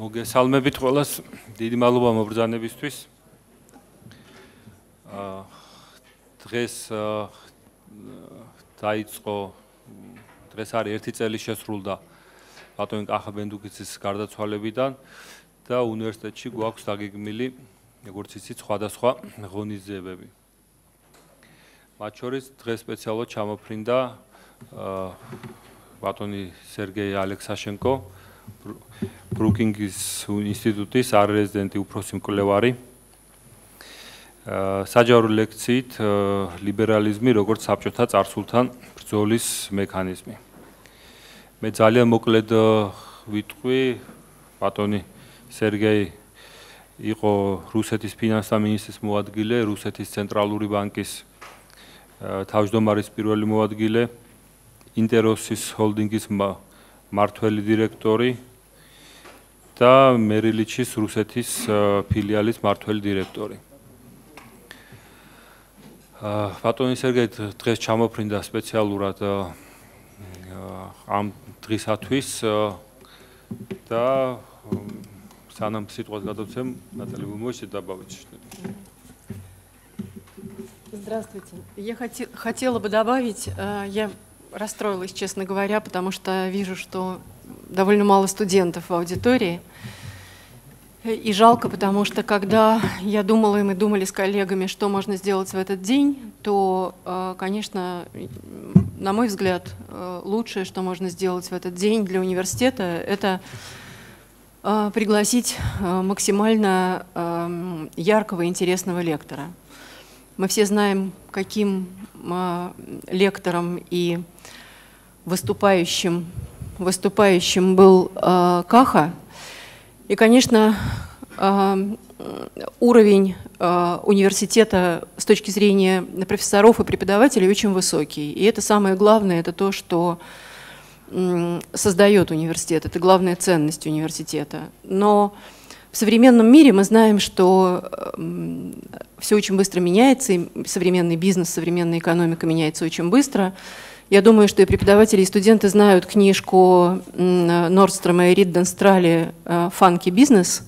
მოგესალმებით ყველას. დიდი მადლობა მობრძანებისთვის. აა დღეს დაიწყო დღეს არის ერთი წელი შესრულდა ბატონ კახა ბენდუკიცის გარდაცვალებიდან და უნივერსიტეტში გვაქვს დაგეგმილი როგორც იცით სხვადასხვა ღონისძიებები. მათ შორის დღეს სპეციალურად ჩამოფრინდა აა ბატონი სერგეი ალექსაშენკო ბრუკინგის ინსტიტუტის არეზიდენტი უფროსი მკვლევარი. საჯარო ლექციით ლიბერალიზმი როგორც საბჭოთა წარსულთან ბრძოლის მექანიზმი. მე ძალიან მოკლედ ვიტყვი ბატონი სერგეი იყო რუსეთის ფინანსთა მინისტრის მოადგილე, რუსეთის ცენტრალური ბანკის თავმჯდომარის პირველი მოადგილე, ინტეროსის ჰოლდინგის მართველი დირექტორი და მერილიჩის რუსეთის ფილიალის მართველი დირექტორი. აა ბატონი სერგეი დღეს ჩამოფრინდა სპეციალურად ამ დღისათვის და სანამ სიტყვას გადავცემ ნატალი ვიმოშე დაბავით. Здравствуйте. Я хотела бы добавить, я расстроилась, честно говоря, потому что вижу, что довольно мало студентов в аудитории. И жалко, потому что когда я думала, и мы думали с коллегами, что можно сделать в этот день, то, э, конечно, на мой взгляд, э, лучшее, что можно сделать в этот день для университета, это э, пригласить максимально яркого и интересного лектора. Мы все знаем, каким лектором и выступающим, выступающим был э, Каха. И, конечно, э, уровень э, университета с точки зрения профессоров и преподавателей очень высокий. И это самое главное, это то, что э, создает университет, это главная ценность университета. Но в современном мире мы знаем, что э, все очень быстро меняется, и современный бизнес, современная экономика меняется очень быстро. Я думаю, что и преподаватели, и студенты знают книжку Нордстрома и Ридденстрали «Фанки бизнес»,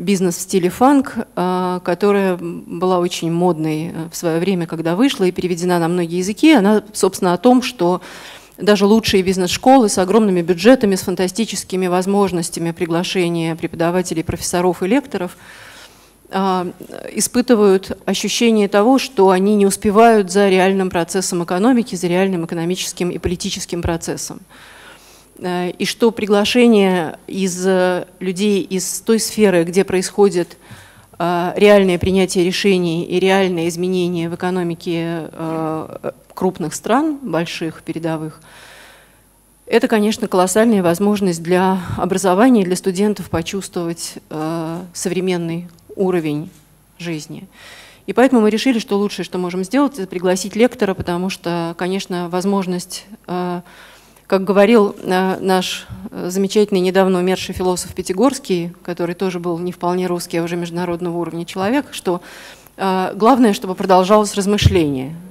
бизнес в стиле фанк, э, которая была очень модной э, в свое время, когда вышла и переведена на многие языки. Она, собственно, о том, что даже лучшие бизнес-школы с огромными бюджетами, с фантастическими возможностями приглашения преподавателей, профессоров и лекторов испытывают ощущение того, что они не успевают за реальным процессом экономики, за реальным экономическим и политическим процессом. Э, и что приглашение из людей из той сферы, где происходит э, реальное принятие решений и реальное изменение в экономике э, крупных стран, больших, передовых, это, конечно, колоссальная возможность для образования, для студентов почувствовать э, современный уровень жизни. И поэтому мы решили, что лучшее, что можем сделать, это пригласить лектора, потому что, конечно, возможность, э, как говорил э, наш замечательный недавно умерший философ Пятигорский, который тоже был не вполне русский, а уже международного уровня человек, что э, главное, чтобы продолжалось размышление –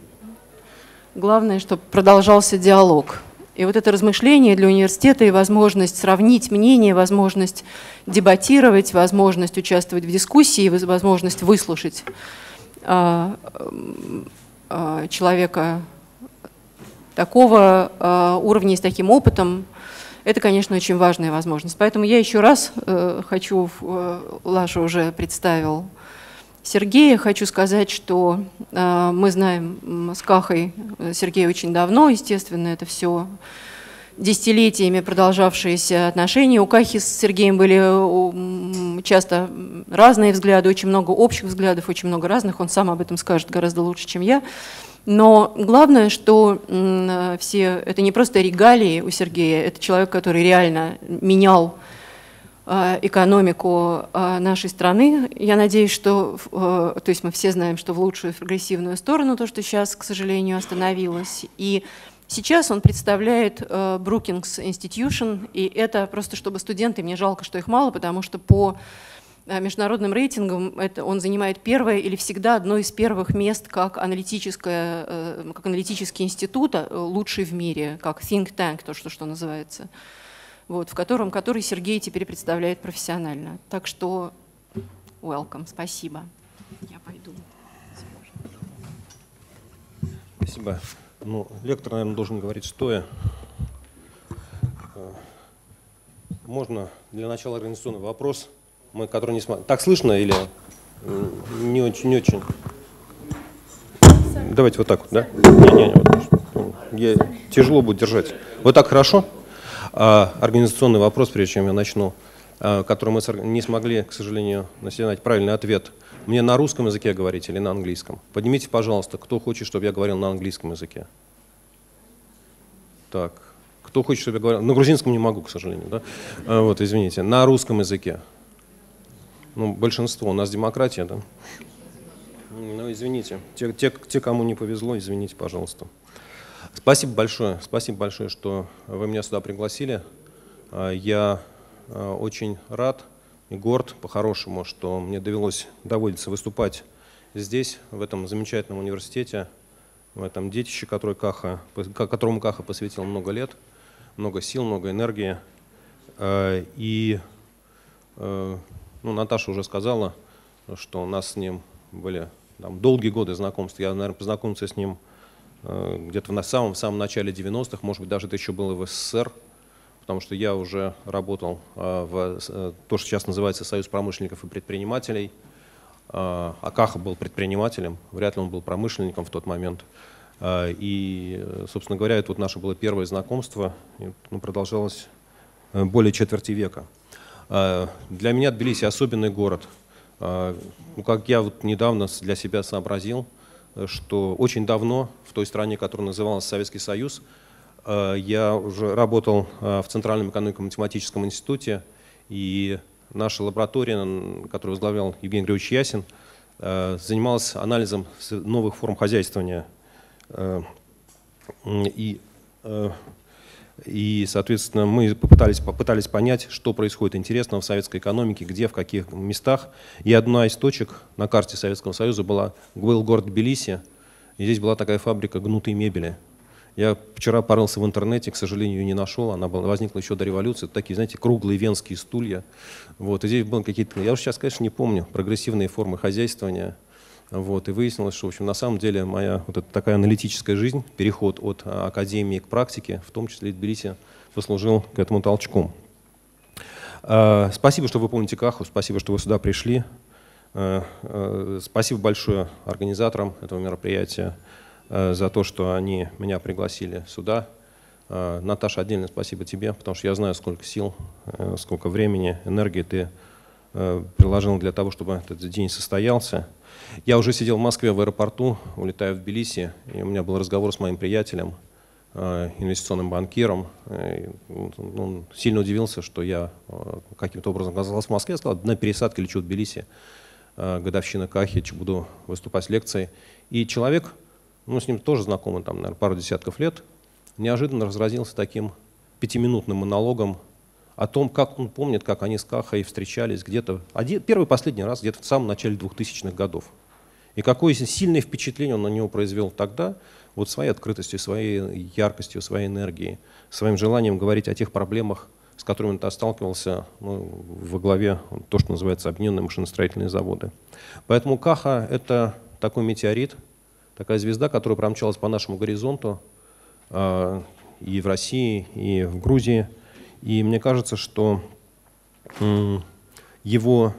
Главное, чтобы продолжался диалог. И вот это размышление для университета и возможность сравнить мнения, возможность дебатировать, возможность участвовать в дискуссии, возможность выслушать э, э, человека такого э, уровня и с таким опытом, это, конечно, очень важная возможность. Поэтому я еще раз э, хочу, э, Лаша уже представил Сергея хочу сказать, что э, мы знаем с Кахой э, Сергея очень давно, естественно, это все десятилетиями продолжавшиеся отношения. У Кахи с Сергеем были часто разные взгляды, очень много общих взглядов, очень много разных. Он сам об этом скажет гораздо лучше, чем я. Но главное, что все это не просто регалии у Сергея, это человек, который реально менял Э, экономику э, нашей страны. Я надеюсь, что, э, то есть мы все знаем, что в лучшую прогрессивную сторону, то, что сейчас, к сожалению, остановилось. И сейчас он представляет Brookings Institution, и это просто, чтобы студенты, мне жалко, что их мало, потому что по международным рейтингам это он занимает первое или всегда одно из первых мест как, как аналитический институт, лучший в мире, как think tank, то, что, что называется. Вот, в котором, который Сергей теперь представляет профессионально. Так что welcome, спасибо. Я пойду. Спасибо. Ну, лектор, наверное, должен говорить стоя. Э, можно для начала организационный вопрос, мы, который не смотрим. Так слышно или не очень, не очень? Давайте вот так вот, да? Не, не, не, вот, я, тяжело будет держать. Вот так хорошо? А, организационный вопрос, прежде чем я начну, а, который мы не смогли, к сожалению, наседать правильный ответ. Мне на русском языке говорить или на английском? Поднимите, пожалуйста, кто хочет, чтобы я говорил на английском языке. Так, кто хочет, чтобы я говорил... На грузинском не могу, к сожалению, да? А, вот, извините. На русском языке. Ну, большинство. У нас демократия, да? Ну, извините. Те, те, те, кому не повезло, извините, пожалуйста. Спасибо большое. Спасибо большое, что вы меня сюда пригласили. А, я а, очень рад и горд по-хорошему, что мне довелось, доводится выступать здесь, в этом замечательном университете, в этом детище, Каха, которому Каха посвятил много лет, много сил, много энергии. А, и ну, Наташа уже сказала, что у нас с ним были там, долгие годы знакомства. Я, наверное, познакомился с ним где-то на самом, самом начале 90-х, может быть, даже это еще было в СССР, потому что я уже работал э, в э, то, что сейчас называется Союз промышленников и предпринимателей. А Каха был предпринимателем, вряд ли он был промышленником в тот момент. И, собственно говоря, это вот наше было первое знакомство, ну, продолжалось более четверти века. Для меня Тбилиси особенный город. Ну, как я вот недавно для себя сообразил – что очень давно в той стране, которая называлась Советский Союз, э, я уже работал э, в Центральном экономико-математическом институте, и наша лаборатория, которую возглавлял Евгений Григорьевич Ясин, э, занималась анализом новых форм хозяйствования. И и, соответственно, мы попытались, попытались понять, что происходит интересного в советской экономике, где, в каких местах. И одна из точек на карте Советского Союза была, был город Тбилиси, и здесь была такая фабрика гнутой мебели. Я вчера порылся в интернете, к сожалению, ее не нашел. Она была, возникла еще до революции. Это такие, знаете, круглые венские стулья. Вот. И здесь были какие-то, я уже сейчас, конечно, не помню, прогрессивные формы хозяйствования – вот, и выяснилось, что в общем, на самом деле моя вот эта такая аналитическая жизнь, переход от а, академии к практике, в том числе и Тбилиси, послужил к этому толчком. А, спасибо, что вы помните Каху, спасибо, что вы сюда пришли. А, спасибо большое организаторам этого мероприятия за то, что они меня пригласили сюда. Наташа, отдельно спасибо тебе, потому что я знаю, сколько сил, сколько времени, энергии ты приложил для того, чтобы этот день состоялся. Я уже сидел в Москве в аэропорту, улетая в Тбилиси, и у меня был разговор с моим приятелем, э, инвестиционным банкиром. Э, он сильно удивился, что я э, каким-то образом оказался в Москве. Я сказал, на пересадке лечу в Тбилиси, годовщина Кахи, буду выступать с лекцией. И человек, ну, с ним тоже знакомый, там, наверное, пару десятков лет, неожиданно разразился таким пятиминутным монологом о том, как он помнит, как они с Кахой встречались где-то, первый и последний раз где-то в самом начале 2000-х годов. И какое сильное впечатление он на него произвел тогда, вот своей открытостью, своей яркостью, своей энергией, своим желанием говорить о тех проблемах, с которыми он сталкивался ну, во главе то, что называется объединенные машиностроительные заводы. Поэтому Каха — это такой метеорит, такая звезда, которая промчалась по нашему горизонту э, и в России, и в Грузии — и мне кажется, что его,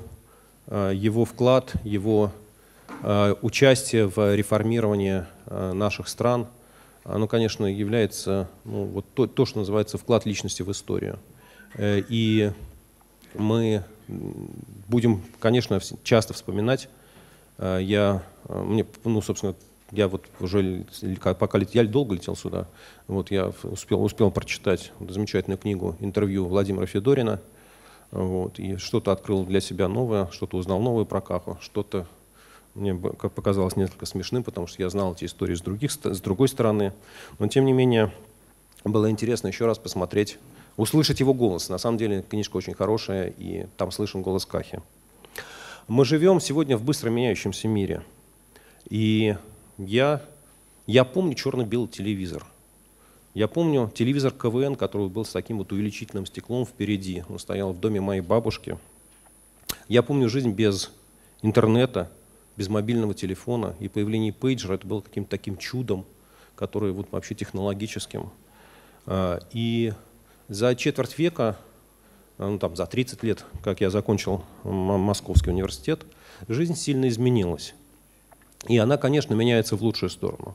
э, его вклад, его э, участие в реформировании э, наших стран, оно, конечно, является ну, вот то, то, что называется вклад личности в историю. И мы будем, конечно, часто вспоминать. Я, мне, ну, собственно, я вот уже, пока я долго летел сюда, вот я успел, успел прочитать замечательную книгу, интервью Владимира Федорина, вот, и что-то открыл для себя новое, что-то узнал новое про Каху, что-то мне показалось несколько смешным, потому что я знал эти истории с, других, с другой стороны. Но тем не менее, было интересно еще раз посмотреть, услышать его голос. На самом деле книжка очень хорошая, и там слышен голос Кахи. Мы живем сегодня в быстро меняющемся мире. И я, я помню черно-белый телевизор. Я помню телевизор КВН, который был с таким вот увеличительным стеклом впереди. Он стоял в доме моей бабушки. Я помню жизнь без интернета, без мобильного телефона. И появление пейджера это было каким-то таким чудом, которое вот вообще технологическим. А, и за четверть века, ну там за 30 лет, как я закончил Московский университет, жизнь сильно изменилась. И она, конечно, меняется в лучшую сторону.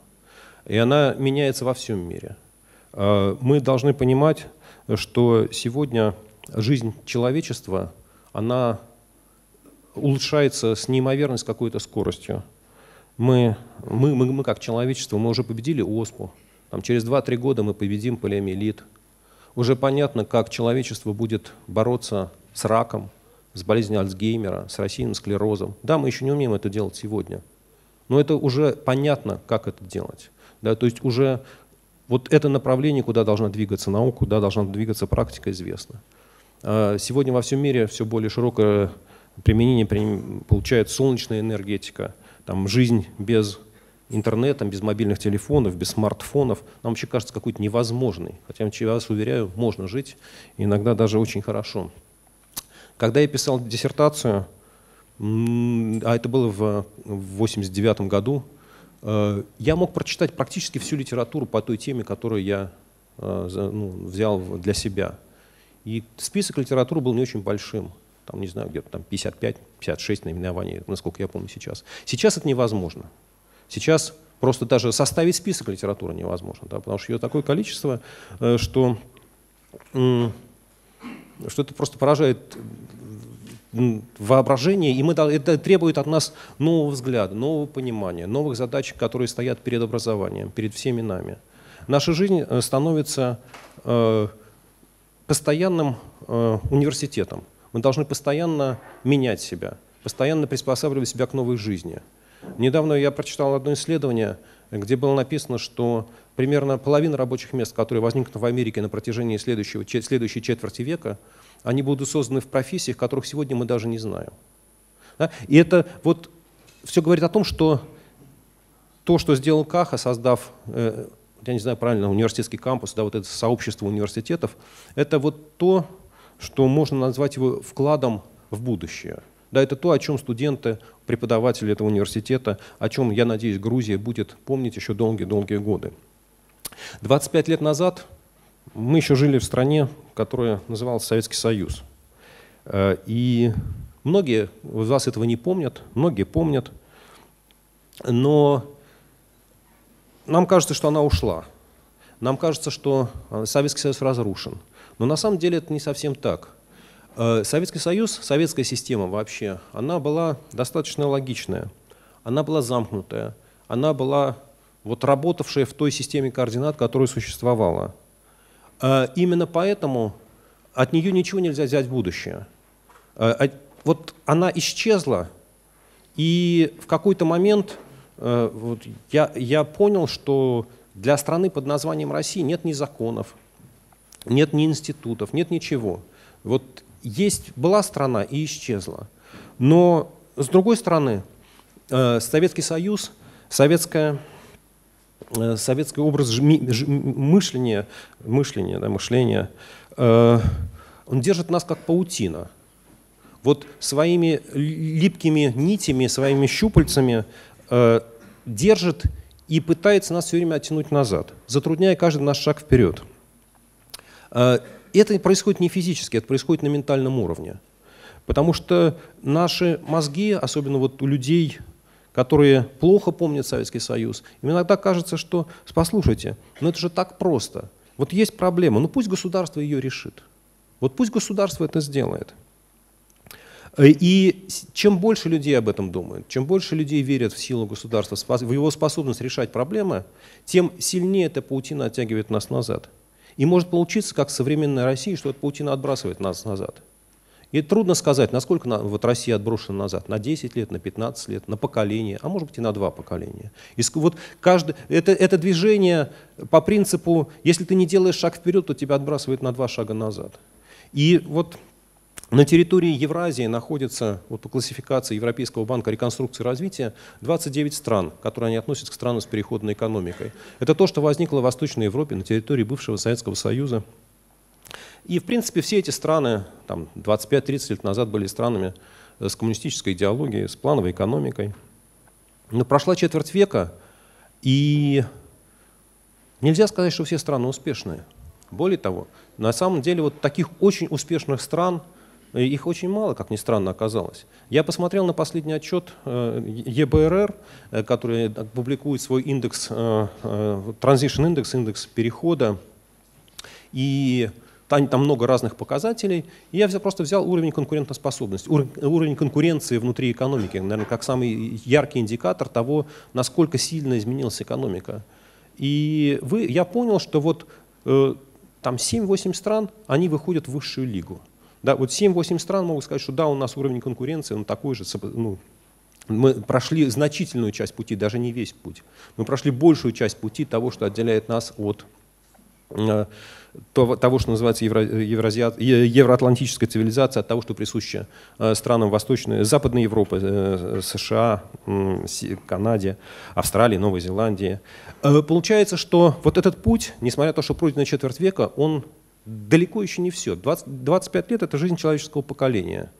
И она меняется во всем мире. А, мы должны понимать, что сегодня жизнь человечества, она улучшается с неимоверной с какой-то скоростью. Мы, мы, мы, мы как человечество, мы уже победили оспу. Там, через 2-3 года мы победим полиомиелит. Уже понятно, как человечество будет бороться с раком, с болезнью Альцгеймера, с рассеянным склерозом. Да, мы еще не умеем это делать сегодня. Но это уже понятно, как это делать. Да, то есть уже вот это направление, куда должна двигаться наука, куда должна двигаться практика, известно. А сегодня во всем мире все более широкое применение получает солнечная энергетика, там жизнь без интернета, без мобильных телефонов, без смартфонов, нам вообще кажется какой-то невозможной. Хотя, я вас уверяю, можно жить, иногда даже очень хорошо. Когда я писал диссертацию, а это было в 1989 году, э, я мог прочитать практически всю литературу по той теме, которую я э, ну, взял для себя. И список литературы был не очень большим. Там, не знаю, где-то там 55-56 наименований, насколько я помню сейчас. Сейчас это невозможно. Сейчас просто даже составить список литературы невозможно, да, потому что ее такое количество, э, что, что это просто поражает воображение, и мы, это требует от нас нового взгляда, нового понимания, новых задач, которые стоят перед образованием, перед всеми нами. Наша жизнь э, становится э, постоянным университетом. Мы должны постоянно менять себя, постоянно приспосабливать себя к новой жизни. Недавно я прочитал одно исследование, где было написано, что примерно половина рабочих мест, которые возникнут в Америке на протяжении следующего, следующей четверти века, они будут созданы в профессиях, которых сегодня мы даже не знаем. И это вот все говорит о том, что то, что сделал Каха, создав, э, я не знаю правильно, университетский кампус, да, вот это сообщество университетов, это вот то, что можно назвать его вкладом в будущее. Да, это то, о чем студенты, преподаватели этого университета, о чем, я надеюсь, Грузия будет помнить еще долгие-долгие годы. 25 лет назад мы еще жили в стране, которая называлась Советский Союз. Э, и многие из вас этого не помнят, многие помнят, но нам кажется, что она ушла. Нам кажется, что э, Советский Союз разрушен. Но на самом деле это не совсем так. Э, Советский Союз, советская система вообще, она была достаточно логичная, она была замкнутая, она была вот работавшая в той системе координат, которая существовала. Э, именно поэтому от нее ничего нельзя взять в будущее. Э, вот она исчезла, и в какой-то момент вот я, я понял, что для страны под названием Россия нет ни законов, нет ни институтов, нет ничего. Вот есть, была страна и исчезла. Но, с другой стороны, э, Советский Союз, советская, э, советский образ мышления, мышления, да, мышления, э, он держит нас как паутина. Вот своими липкими нитями, своими щупальцами держит и пытается нас все время оттянуть назад, затрудняя каждый наш шаг вперед. И это происходит не физически, это происходит на ментальном уровне. Потому что наши мозги, особенно вот у людей, которые плохо помнят Советский Союз, им иногда кажется, что, послушайте, ну это же так просто. Вот есть проблема, ну пусть государство ее решит. Вот пусть государство это сделает. И чем больше людей об этом думают, чем больше людей верят в силу государства, в его способность решать проблемы, тем сильнее эта паутина оттягивает нас назад. И может получиться, как современная Россия, что эта паутина отбрасывает нас назад. И трудно сказать, насколько вот Россия отброшена назад. На 10 лет, на 15 лет, на поколение, а может быть и на два поколения. И вот каждый, это, это движение по принципу, если ты не делаешь шаг вперед, то тебя отбрасывает на два шага назад. И вот На территории Евразии находится, вот по классификации Европейского банка реконструкции и развития, 29 стран, которые они относят к странам с переходной экономикой. Это то, что возникло в Восточной Европе на территории бывшего Советского Союза. И, в принципе, все эти страны, там, 25-30 лет назад были странами э, с коммунистической идеологией, с плановой экономикой. Но прошла четверть века, и нельзя сказать, что все страны успешные. Более того, на самом деле вот таких очень успешных стран – их очень мало, как ни странно, оказалось. Я посмотрел на последний отчет э, ЕБРР, э, который публикует свой индекс, э, Transition Index, индекс перехода, и там, много разных показателей. И я просто взял уровень конкурентоспособности, уровень конкуренции внутри экономики, наверное, как самый яркий индикатор того, насколько сильно изменилась экономика. И вы, я понял, что вот э, там 7-8 стран, они выходят в высшую лигу. Да, вот 7-8 стран могут сказать, что да, у нас уровень конкуренции, он такой же, ну, мы прошли значительную часть пути, даже не весь путь. Мы прошли большую часть пути того, что отделяет нас от э, того, что называется евро, евразиат, евроатлантическая цивилизация, от того, что присуще э, странам Восточной, Западной Европы, э, США, Канаде, Австралии, Новой Зеландии. Получается, что вот этот путь, несмотря на то, что пройдено четверть века, он далеко еще не все. 20, 25 лет – это жизнь человеческого поколения.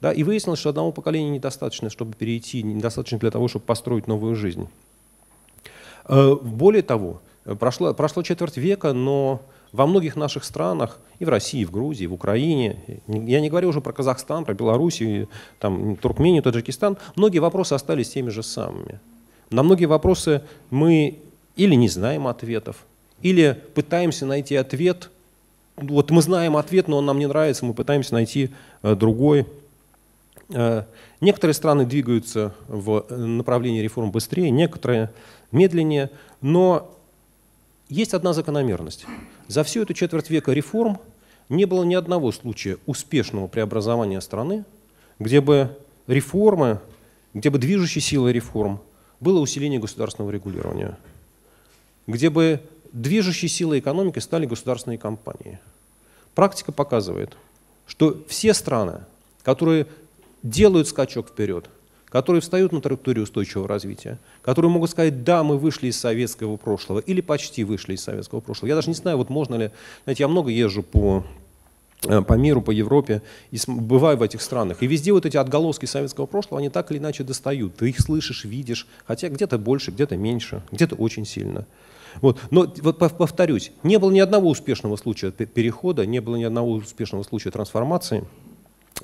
Да, и выяснилось, что одного поколения недостаточно, чтобы перейти, недостаточно для того, чтобы построить новую жизнь. Э, более того, прошло, прошло четверть века, но во многих наших странах, и в России, и в Грузии, и в Украине, я не говорю уже про Казахстан, про Белоруссию, там, Туркмению, Таджикистан, многие вопросы остались теми же самыми. На многие вопросы мы или не знаем ответов, или пытаемся найти ответ – вот мы знаем ответ, но он нам не нравится, мы пытаемся найти э, другой. Э, некоторые страны двигаются в э, направлении реформ быстрее, некоторые медленнее, но есть одна закономерность. За всю эту четверть века реформ не было ни одного случая успешного преобразования страны, где бы реформы, где бы движущей силой реформ было усиление государственного регулирования, где бы движущей силой экономики стали государственные компании. Практика показывает, что все страны, которые делают скачок вперед, которые встают на траекторию устойчивого развития, которые могут сказать, да, мы вышли из советского прошлого или почти вышли из советского прошлого. Я даже не знаю, вот можно ли, знаете, я много езжу по э, по миру, по Европе, и бываю в этих странах. И везде вот эти отголоски советского прошлого, они так или иначе достают. Ты их слышишь, видишь, хотя где-то больше, где-то меньше, где-то очень сильно. Вот. Но вот повторюсь, не было ни одного успешного случая перехода, не было ни одного успешного случая трансформации,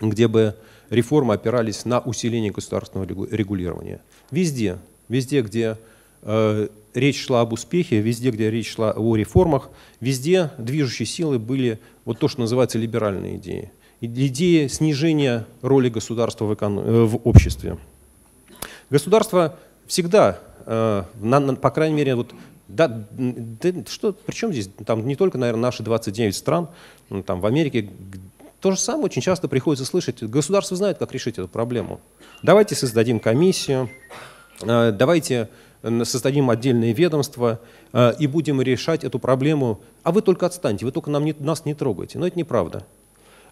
где бы реформы опирались на усиление государственного регулирования. Везде, везде, где э, речь шла об успехе, везде, где речь шла о реформах, везде движущей силой были вот то, что называется либеральные идеи. Идеи снижения роли государства в, эконом... Э, в обществе. Государство всегда, э, на, на, по крайней мере, вот да, да что, причем здесь, там не только, наверное, наши 29 стран, там в Америке то же самое очень часто приходится слышать. Государство знает, как решить эту проблему. Давайте создадим комиссию, э, давайте э, создадим отдельные ведомства э, и будем решать эту проблему. А вы только отстаньте, вы только нам не, нас не трогайте. Но это неправда.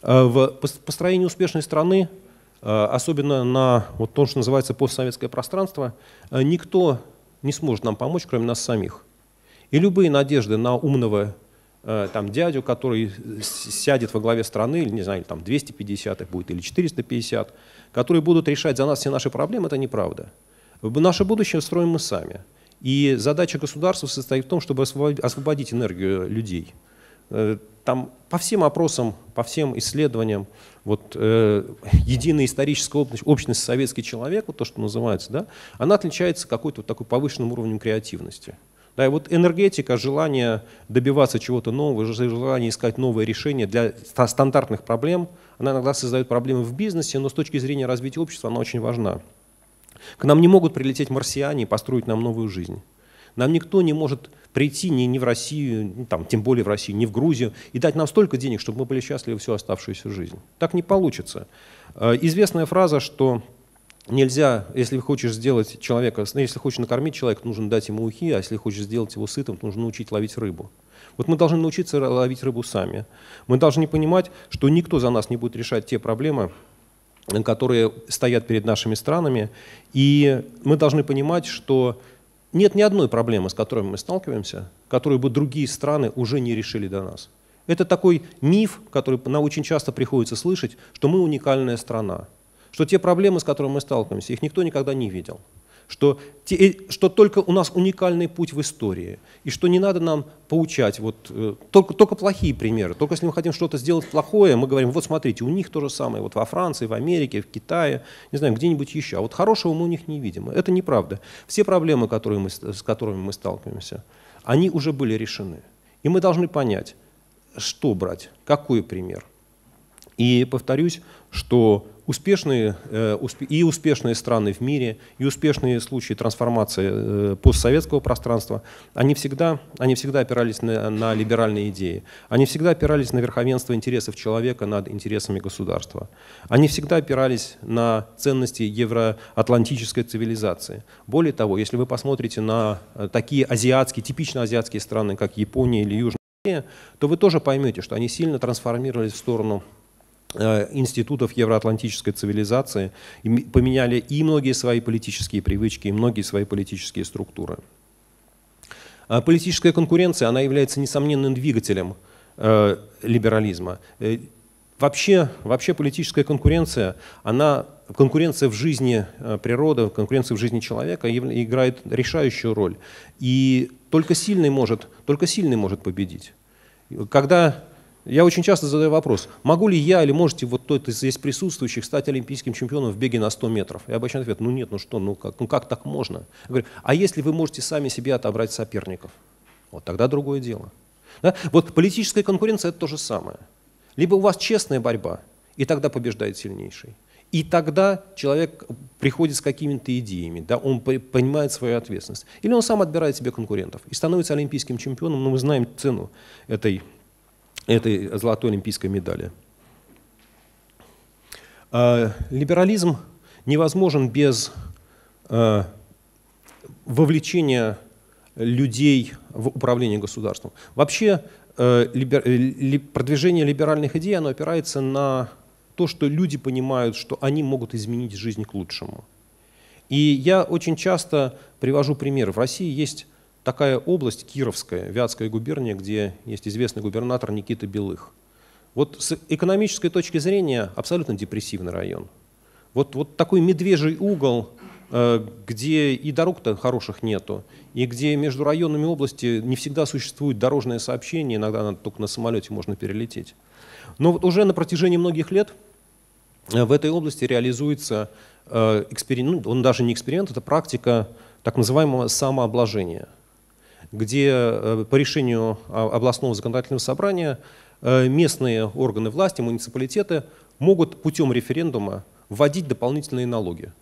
В построении успешной страны, особенно на вот то, что называется постсоветское пространство, никто не сможет нам помочь, кроме нас самих. И любые надежды на умного э, там, дядю, который сядет во главе страны, или, не знаю, там 250 их будет, или 450, которые будут решать за нас все наши проблемы, это неправда. Наше будущее строим мы сами. И задача государства состоит в том, чтобы освободить энергию людей. Э, там по всем опросам, по всем исследованиям, вот э, единая историческая общность, советский человек, вот то, что называется, да, она отличается какой-то вот такой повышенным уровнем креативности. Да, и вот энергетика, желание добиваться чего-то нового, желание искать новые решения для стандартных проблем, она иногда создает проблемы в бизнесе, но с точки зрения развития общества она очень важна. К нам не могут прилететь марсиане и построить нам новую жизнь. Нам никто не может прийти ни, ни в Россию, ни, там, тем более в Россию, ни в Грузию, и дать нам столько денег, чтобы мы были счастливы всю оставшуюся жизнь. Так не получится. Э, известная фраза, что Нельзя, если хочешь сделать человека, ну, если хочешь накормить человека, нужно дать ему ухи, а если хочешь сделать его сытым, нужно научить ловить рыбу. Вот мы должны научиться ловить рыбу сами. Мы должны понимать, что никто за нас не будет решать те проблемы, которые стоят перед нашими странами. И мы должны понимать, что нет ни одной проблемы, с которой мы сталкиваемся, которую бы другие страны уже не решили до нас. Это такой миф, который нам очень часто приходится слышать, что мы уникальная страна, что те проблемы, с которыми мы сталкиваемся, их никто никогда не видел что, те, что только у нас уникальный путь в истории, и что не надо нам поучать, вот, э, только, только плохие примеры. Только если мы хотим что-то сделать плохое, мы говорим, вот смотрите, у них то же самое, вот во Франции, в Америке, в Китае, не знаю, где-нибудь еще. А вот хорошего мы у них не видим. Это неправда. Все проблемы, которые мы, с которыми мы сталкиваемся, они уже были решены. И мы должны понять, что брать, какой пример. И повторюсь, что успешные, э, и успешные страны в мире, и успешные случаи трансформации э, постсоветского пространства, они всегда, они всегда опирались на, на либеральные идеи. Они всегда опирались на верховенство интересов человека над интересами государства. Они всегда опирались на ценности евроатлантической цивилизации. Более того, если вы посмотрите на э, такие азиатские, типично азиатские страны, как Япония или Южная Корея, то вы тоже поймете, что они сильно трансформировались в сторону институтов евроатлантической цивилизации, поменяли и многие свои политические привычки, и многие свои политические структуры. А политическая конкуренция, она является несомненным двигателем э, либерализма. Э, вообще, вообще политическая конкуренция, она, конкуренция в жизни э, природы, конкуренция в жизни человека играет решающую роль. И только сильный может, только сильный может победить. Когда я очень часто задаю вопрос, могу ли я или можете вот тот из здесь присутствующих стать олимпийским чемпионом в беге на 100 метров? И обычно ответ, ну нет, ну что, ну как, ну как так можно? Я говорю, а если вы можете сами себе отобрать соперников? Вот тогда другое дело. Да? Вот политическая конкуренция – это то же самое. Либо у вас честная борьба, и тогда побеждает сильнейший. И тогда человек приходит с какими-то идеями, да, он понимает свою ответственность. Или он сам отбирает себе конкурентов и становится олимпийским чемпионом, но мы знаем цену этой этой золотой олимпийской медали. А, либерализм невозможен без а, вовлечения людей в управление государством. Вообще а, продвижение либеральных идей оно опирается на то, что люди понимают, что они могут изменить жизнь к лучшему. И я очень часто привожу пример. В России есть такая область Кировская, Вятская губерния, где есть известный губернатор Никита Белых. Вот с экономической точки зрения абсолютно депрессивный район. Вот, вот такой медвежий угол, э, где и дорог-то хороших нету, и где между районами области не всегда существует дорожное сообщение, иногда только на самолете можно перелететь. Но вот уже на протяжении многих лет э, в этой области реализуется э, эксперимент, ну, он даже не эксперимент, это практика так называемого самообложения где э, по решению областного законодательного собрания э, местные органы власти, муниципалитеты могут путем референдума вводить дополнительные налоги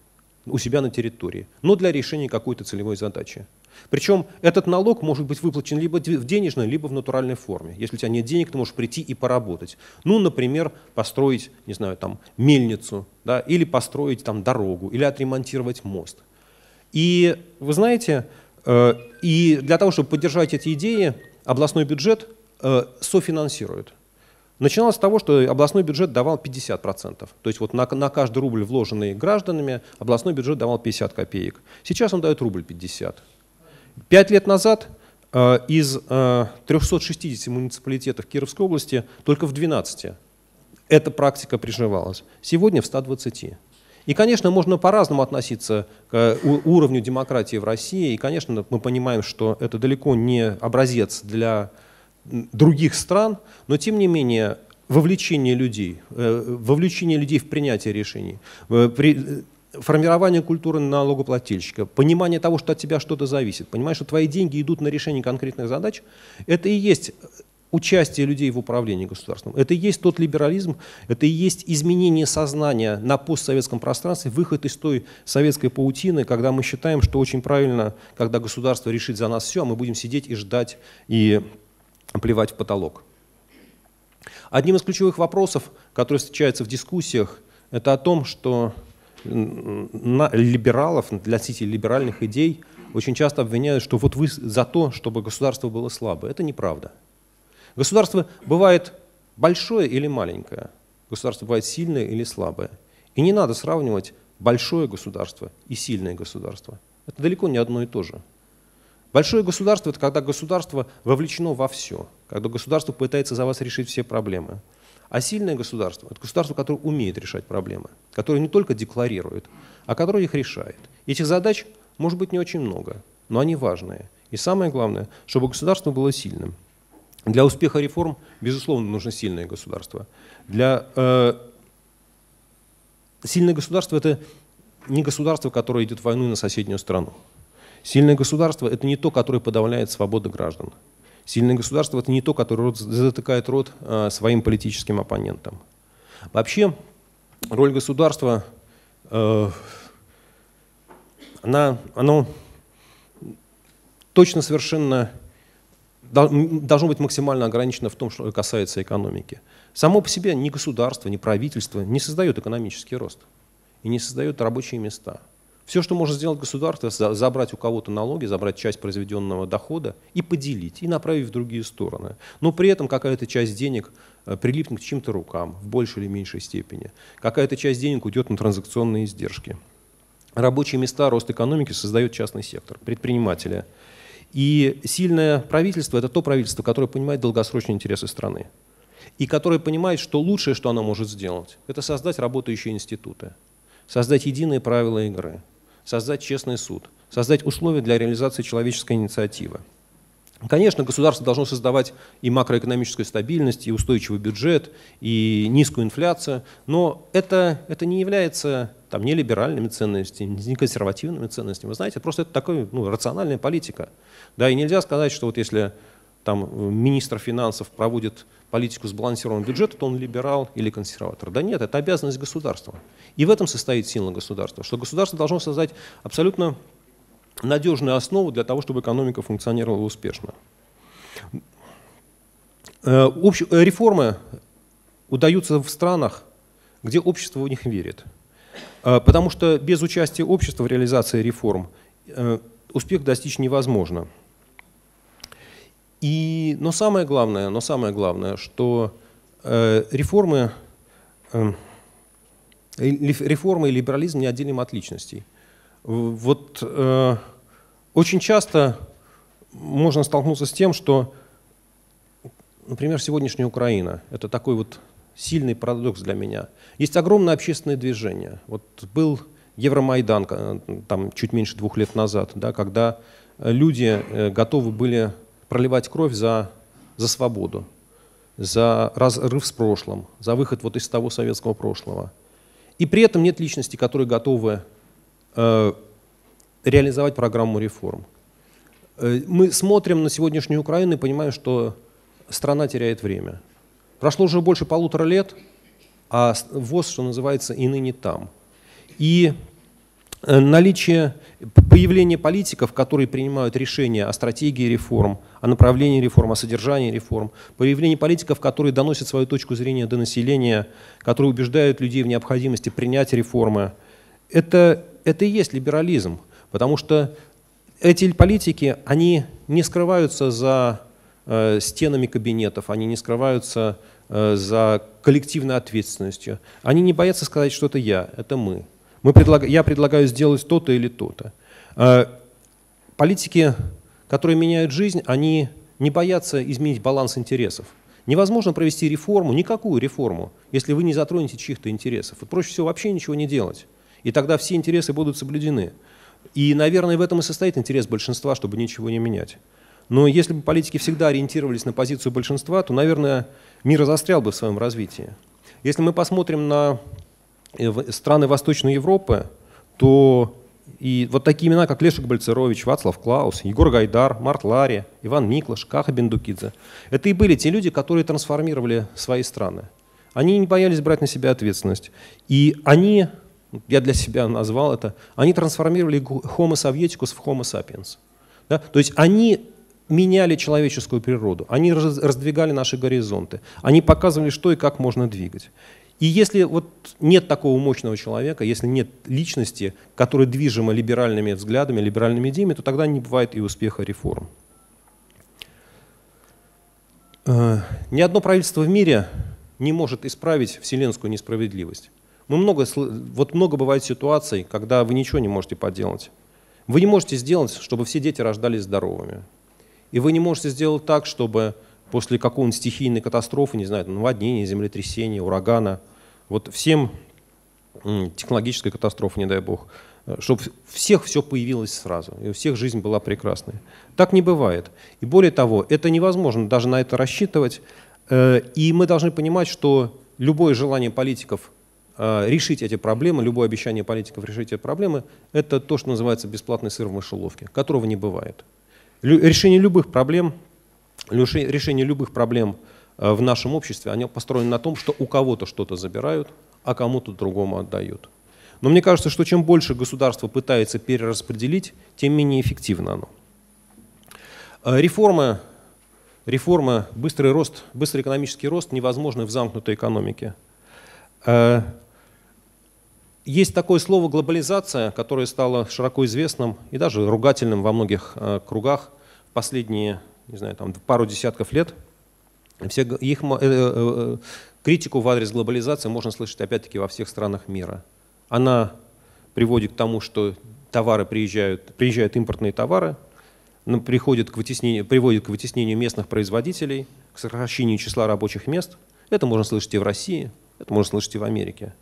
у себя на территории, но для решения какой-то целевой задачи. Причем этот налог может быть выплачен либо в денежной, либо в натуральной форме. Если у тебя нет денег, ты можешь прийти и поработать. Ну, например, построить, не знаю, там, мельницу, да, или построить там дорогу, или отремонтировать мост. И вы знаете, и для того, чтобы поддержать эти идеи, областной бюджет э, софинансирует. Начиналось с того, что областной бюджет давал 50%. То есть вот на, на каждый рубль, вложенный гражданами, областной бюджет давал 50 копеек. Сейчас он дает рубль 50. Пять лет назад э, из 360 муниципалитетов Кировской области только в 12 эта практика приживалась. Сегодня в 120. И, конечно, можно по-разному относиться к уровню демократии в России. И, конечно, мы понимаем, что это далеко не образец для других стран, но, тем не менее, вовлечение людей, э, вовлечение людей в принятие решений, э, э, формирование культуры налогоплательщика, понимание того, что от тебя что-то зависит, понимаешь, что твои деньги идут на решение конкретных задач, это и есть участие людей в управлении государством. Это и есть тот либерализм, это и есть изменение сознания на постсоветском пространстве, выход из той советской паутины, когда мы считаем, что очень правильно, когда государство решит за нас все, а мы будем сидеть и ждать и плевать в потолок. Одним из ключевых вопросов, который встречается в дискуссиях, это о том, что либералов, для носителей либеральных идей очень часто обвиняют, что вот вы за то, чтобы государство было слабое. Это неправда. Государство бывает большое или маленькое. Государство бывает сильное или слабое. И не надо сравнивать большое государство и сильное государство. Это далеко не одно и то же. Большое государство – это когда государство вовлечено во все, когда государство пытается за вас решить все проблемы. А сильное государство – это государство, которое умеет решать проблемы, которое не только декларирует, а которое их решает. Этих задач может быть не очень много, но они важные. И самое главное, чтобы государство было сильным. Для успеха реформ, безусловно, нужно сильное государство. Для э, сильное государство – это не государство, которое идет в войну на соседнюю страну. Сильное государство – это не то, которое подавляет свободы граждан. Сильное государство – это не то, которое затыкает рот э, своим политическим оппонентам. Вообще, роль государства, э, она, она точно совершенно должно быть максимально ограничено в том, что касается экономики. Само по себе ни государство, ни правительство не создает экономический рост и не создает рабочие места. Все, что может сделать государство, забрать у кого-то налоги, забрать часть произведенного дохода и поделить, и направить в другие стороны. Но при этом какая-то часть денег э, прилипнет к чьим-то рукам в большей или меньшей степени. Какая-то часть денег уйдет на транзакционные издержки. Рабочие места, рост экономики создает частный сектор, предприниматели. И сильное правительство – это то правительство, которое понимает долгосрочные интересы страны. И которое понимает, что лучшее, что оно может сделать, это создать работающие институты, создать единые правила игры – создать честный суд, создать условия для реализации человеческой инициативы. Конечно, государство должно создавать и макроэкономическую стабильность, и устойчивый бюджет, и низкую инфляцию, но это, это не является там, ни либеральными ценностями, ни консервативными ценностями. Вы знаете, просто это такая ну, рациональная политика. Да, и нельзя сказать, что вот если там, министр финансов проводит политику сбалансированного бюджета, то он либерал или консерватор. Да нет, это обязанность государства. И в этом состоит сила государства, что государство должно создать абсолютно надежную основу для того, чтобы экономика функционировала успешно. Э, реформы удаются в странах, где общество в них верит. Э, потому что без участия общества в реализации реформ э, успех достичь невозможно. И, но самое главное, но самое главное, что э, реформы, э, реформы и либерализм неотделимы от личностей. Вот э, очень часто можно столкнуться с тем, что, например, сегодняшняя Украина – это такой вот сильный парадокс для меня. Есть огромное общественное движение. Вот был Евромайдан там, чуть меньше двух лет назад, да, когда люди э, готовы были проливать кровь за, за свободу, за разрыв с прошлым, за выход вот из того советского прошлого. И при этом нет личности, которые готовы э, реализовать программу реформ. Э, мы смотрим на сегодняшнюю Украину и понимаем, что страна теряет время. Прошло уже больше полутора лет, а ВОЗ, что называется, и ныне там. И Э, наличие, появление политиков, которые принимают решения о стратегии реформ, о направлении реформ, о содержании реформ, появление политиков, которые доносят свою точку зрения до населения, которые убеждают людей в необходимости принять реформы, это, это и есть либерализм, потому что эти политики, они не скрываются за э, стенами кабинетов, они не скрываются э, за коллективной ответственностью, они не боятся сказать, что это я, это мы. Мы предлаг... Я предлагаю сделать то-то или то-то. А, политики, которые меняют жизнь, они не боятся изменить баланс интересов. Невозможно провести реформу, никакую реформу, если вы не затронете чьих-то интересов. Проще всего вообще ничего не делать. И тогда все интересы будут соблюдены. И, наверное, в этом и состоит интерес большинства, чтобы ничего не менять. Но если бы политики всегда ориентировались на позицию большинства, то, наверное, мир застрял бы в своем развитии. Если мы посмотрим на страны Восточной Европы, то и вот такие имена, как Лешек Бальцерович, Вацлав Клаус, Егор Гайдар, Март Лари, Иван Миклаш, Каха Бендукидзе, это и были те люди, которые трансформировали свои страны. Они не боялись брать на себя ответственность. И они, я для себя назвал это, они трансформировали Homo Sovieticus в Homo sapiens. Да? То есть они меняли человеческую природу, они раздвигали наши горизонты, они показывали, что и как можно двигать. И если вот нет такого мощного человека, если нет личности, которая движима либеральными взглядами, либеральными идеями, то тогда не бывает и успеха реформ. Э, ни одно правительство в мире не может исправить вселенскую несправедливость. Мы много, вот много бывает ситуаций, когда вы ничего не можете поделать. Вы не можете сделать, чтобы все дети рождались здоровыми. И вы не можете сделать так, чтобы после какой-нибудь стихийной катастрофы, не знаю, наводнения, землетрясения, урагана, вот всем технологической катастрофы, не дай бог, э, чтобы всех все появилось сразу, и у всех жизнь была прекрасной. Так не бывает. И более того, это невозможно даже на это рассчитывать. Э, и мы должны понимать, что любое желание политиков решить эти проблемы, любое обещание политиков решить эти проблемы, это то, что называется бесплатный сыр в мышеловке, которого не бывает. Решение любых проблем, решение любых проблем в нашем обществе, они построены на том, что у кого-то что-то забирают, а кому-то другому отдают. Но мне кажется, что чем больше государство пытается перераспределить, тем менее эффективно оно. Э, реформа, реформа быстрый рост, быстрый экономический рост невозможны в замкнутой экономике. Э, есть такое слово глобализация, которое стало широко известным и даже ругательным во многих э, кругах последние не знаю, там, пару десятков лет. Все, их, Критику в адрес глобализации можно слышать опять-таки во всех странах мира. Она приводит к тому, что товары приезжают, приезжают импортные товары, приходит к вытеснению, приводит к вытеснению местных производителей, к сокращению числа рабочих мест. Это можно слышать и в России, это можно слышать и в Америке.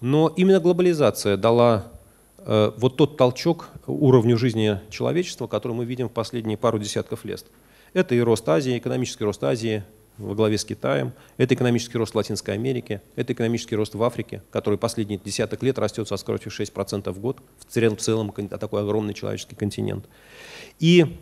Но именно глобализация дала э, вот тот толчок уровню жизни человечества, который мы видим в последние пару десятков лет. Это и рост Азии, экономический рост Азии, во главе с Китаем, это экономический рост Латинской Америке, это экономический рост в Африке, который последние десяток лет растет со скоростью 6% в год, в целом, в целом такой огромный человеческий континент. И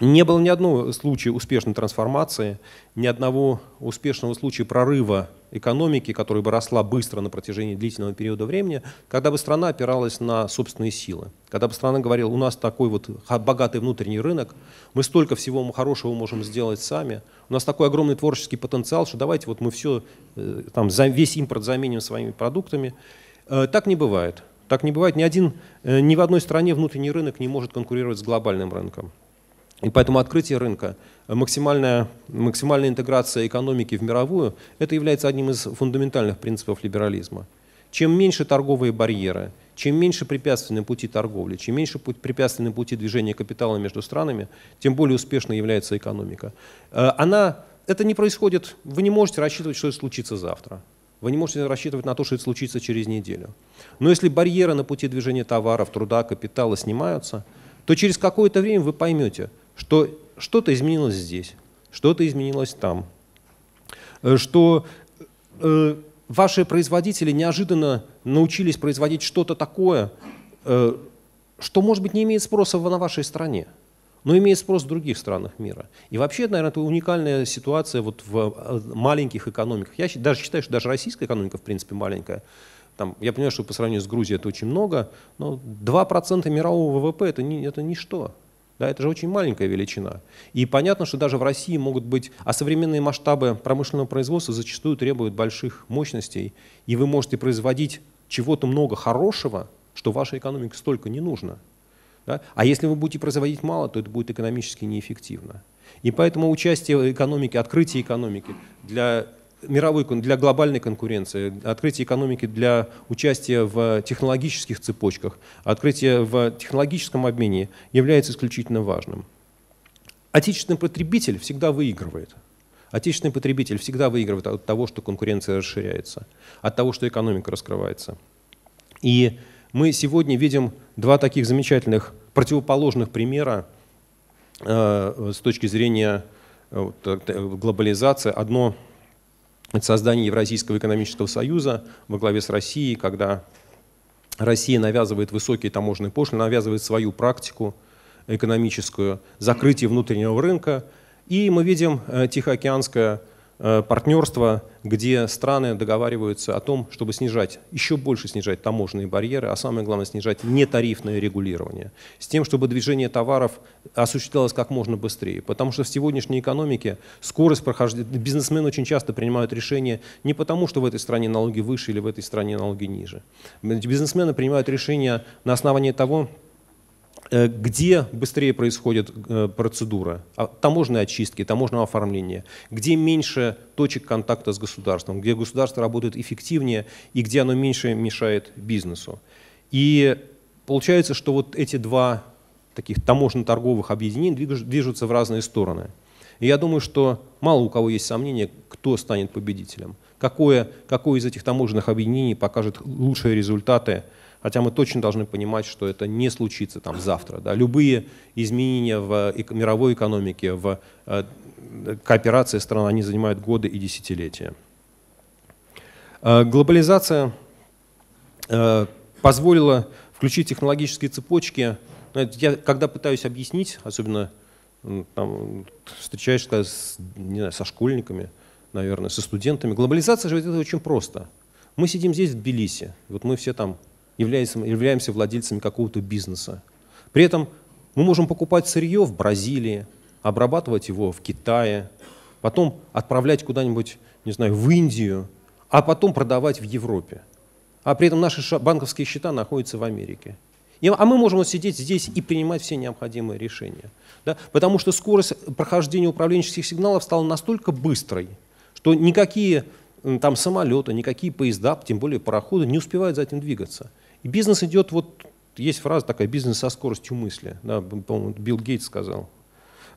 не было ни одного случая успешной трансформации, ни одного успешного случая прорыва экономики, которая бы росла быстро на протяжении длительного периода времени, когда бы страна опиралась на собственные силы. Когда бы страна говорила, у нас такой вот богатый внутренний рынок, мы столько всего хорошего можем сделать сами, у нас такой огромный творческий потенциал, что давайте вот мы все, э, там, весь импорт заменим своими продуктами. Э, так не бывает. Так не бывает. Ни, один, э, ни в одной стране внутренний рынок не может конкурировать с глобальным рынком. И поэтому открытие рынка, максимальная, максимальная интеграция экономики в мировую, это является одним из фундаментальных принципов либерализма. Чем меньше торговые барьеры, чем меньше препятствий на пути торговли, чем меньше препятствий на пути движения капитала между странами, тем более успешной является экономика. Э, она, это не происходит, вы не можете рассчитывать, что это случится завтра. Вы не можете рассчитывать на то, что это случится через неделю. Но если барьеры на пути движения товаров, труда, капитала снимаются, то через какое-то время вы поймете, что что-то изменилось здесь, что-то изменилось там, э, что э, ваши производители неожиданно научились производить что-то такое, э, что, может быть, не имеет спроса на вашей стране, но имеет спрос в других странах мира. И вообще, наверное, это уникальная ситуация вот в маленьких экономиках. Я даже считаю, что даже российская экономика, в принципе, маленькая. Там, я понимаю, что по сравнению с Грузией это очень много, но 2% мирового ВВП это, не, это ничто. Да, это же очень маленькая величина. И понятно, что даже в России могут быть, а современные масштабы промышленного производства зачастую требуют больших мощностей, и вы можете производить чего-то много хорошего, что вашей экономике столько не нужно. Да? А если вы будете производить мало, то это будет экономически неэффективно. И поэтому участие экономики, открытие экономики для мировой, для глобальной конкуренции, открытие экономики для участия в технологических цепочках, открытие в технологическом обмене является исключительно важным. Отечественный потребитель всегда выигрывает. Отечественный потребитель всегда выигрывает от того, что конкуренция расширяется, от того, что экономика раскрывается. И мы сегодня видим два таких замечательных противоположных примера э, с точки зрения э, глобализации. Одно это создание Евразийского экономического союза во главе с Россией, когда Россия навязывает высокие таможенные пошлины, навязывает свою практику экономическую, закрытие внутреннего рынка. И мы видим э, Тихоокеанское Э, партнерство, где страны договариваются о том, чтобы снижать, еще больше снижать таможенные барьеры, а самое главное снижать нетарифное регулирование, с тем, чтобы движение товаров осуществлялось как можно быстрее. Потому что в сегодняшней экономике скорость прохождения, бизнесмены очень часто принимают решения не потому, что в этой стране налоги выше или в этой стране налоги ниже. Бизнесмены принимают решения на основании того, где быстрее происходит э, процедура а, таможенной очистки, таможенного оформления, где меньше точек контакта с государством, где государство работает эффективнее и где оно меньше мешает бизнесу. И получается, что вот эти два таких таможенно-торговых объединений движутся в разные стороны. И я думаю, что мало у кого есть сомнения, кто станет победителем. Какое, какое из этих таможенных объединений покажет лучшие результаты – Хотя мы точно должны понимать, что это не случится там завтра. Да. Любые изменения в мировой экономике, в э, кооперации стран, они занимают годы и десятилетия. Э, глобализация э, позволила включить технологические цепочки. Я когда пытаюсь объяснить, особенно там, встречаешься с, не знаю, со школьниками, наверное, со студентами, глобализация же это очень просто. Мы сидим здесь в Тбилиси, вот мы все там являемся, являемся владельцами какого-то бизнеса. При этом мы можем покупать сырье в Бразилии, обрабатывать его в Китае, потом отправлять куда-нибудь, не знаю, в Индию, а потом продавать в Европе. А при этом наши банковские счета находятся в Америке. А мы можем сидеть здесь и принимать все необходимые решения. Да? Потому что скорость прохождения управленческих сигналов стала настолько быстрой, что никакие там самолеты, никакие поезда, тем более пароходы, не успевают за этим двигаться. И бизнес идет, вот есть фраза такая, бизнес со скоростью мысли, да, по-моему, Билл Гейтс сказал,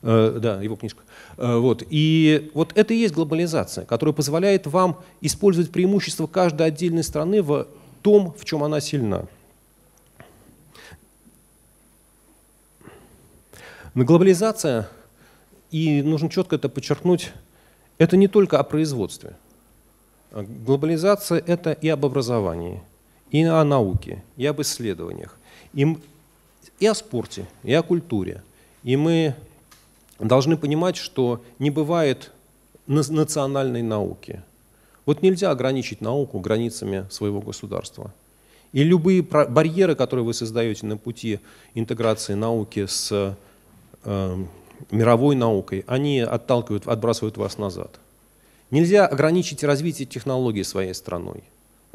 э, да, его книжка. Э, вот. И вот это и есть глобализация, которая позволяет вам использовать преимущества каждой отдельной страны в том, в чем она сильна. Но глобализация, и нужно четко это подчеркнуть, это не только о производстве. Глобализация – это и об образовании – и о науке, и об исследованиях, и, и о спорте, и о культуре. И мы должны понимать, что не бывает национальной науки. Вот нельзя ограничить науку границами своего государства. И любые барьеры, которые вы создаете на пути интеграции науки с э, мировой наукой, они отталкивают, отбрасывают вас назад. Нельзя ограничить развитие технологий своей страной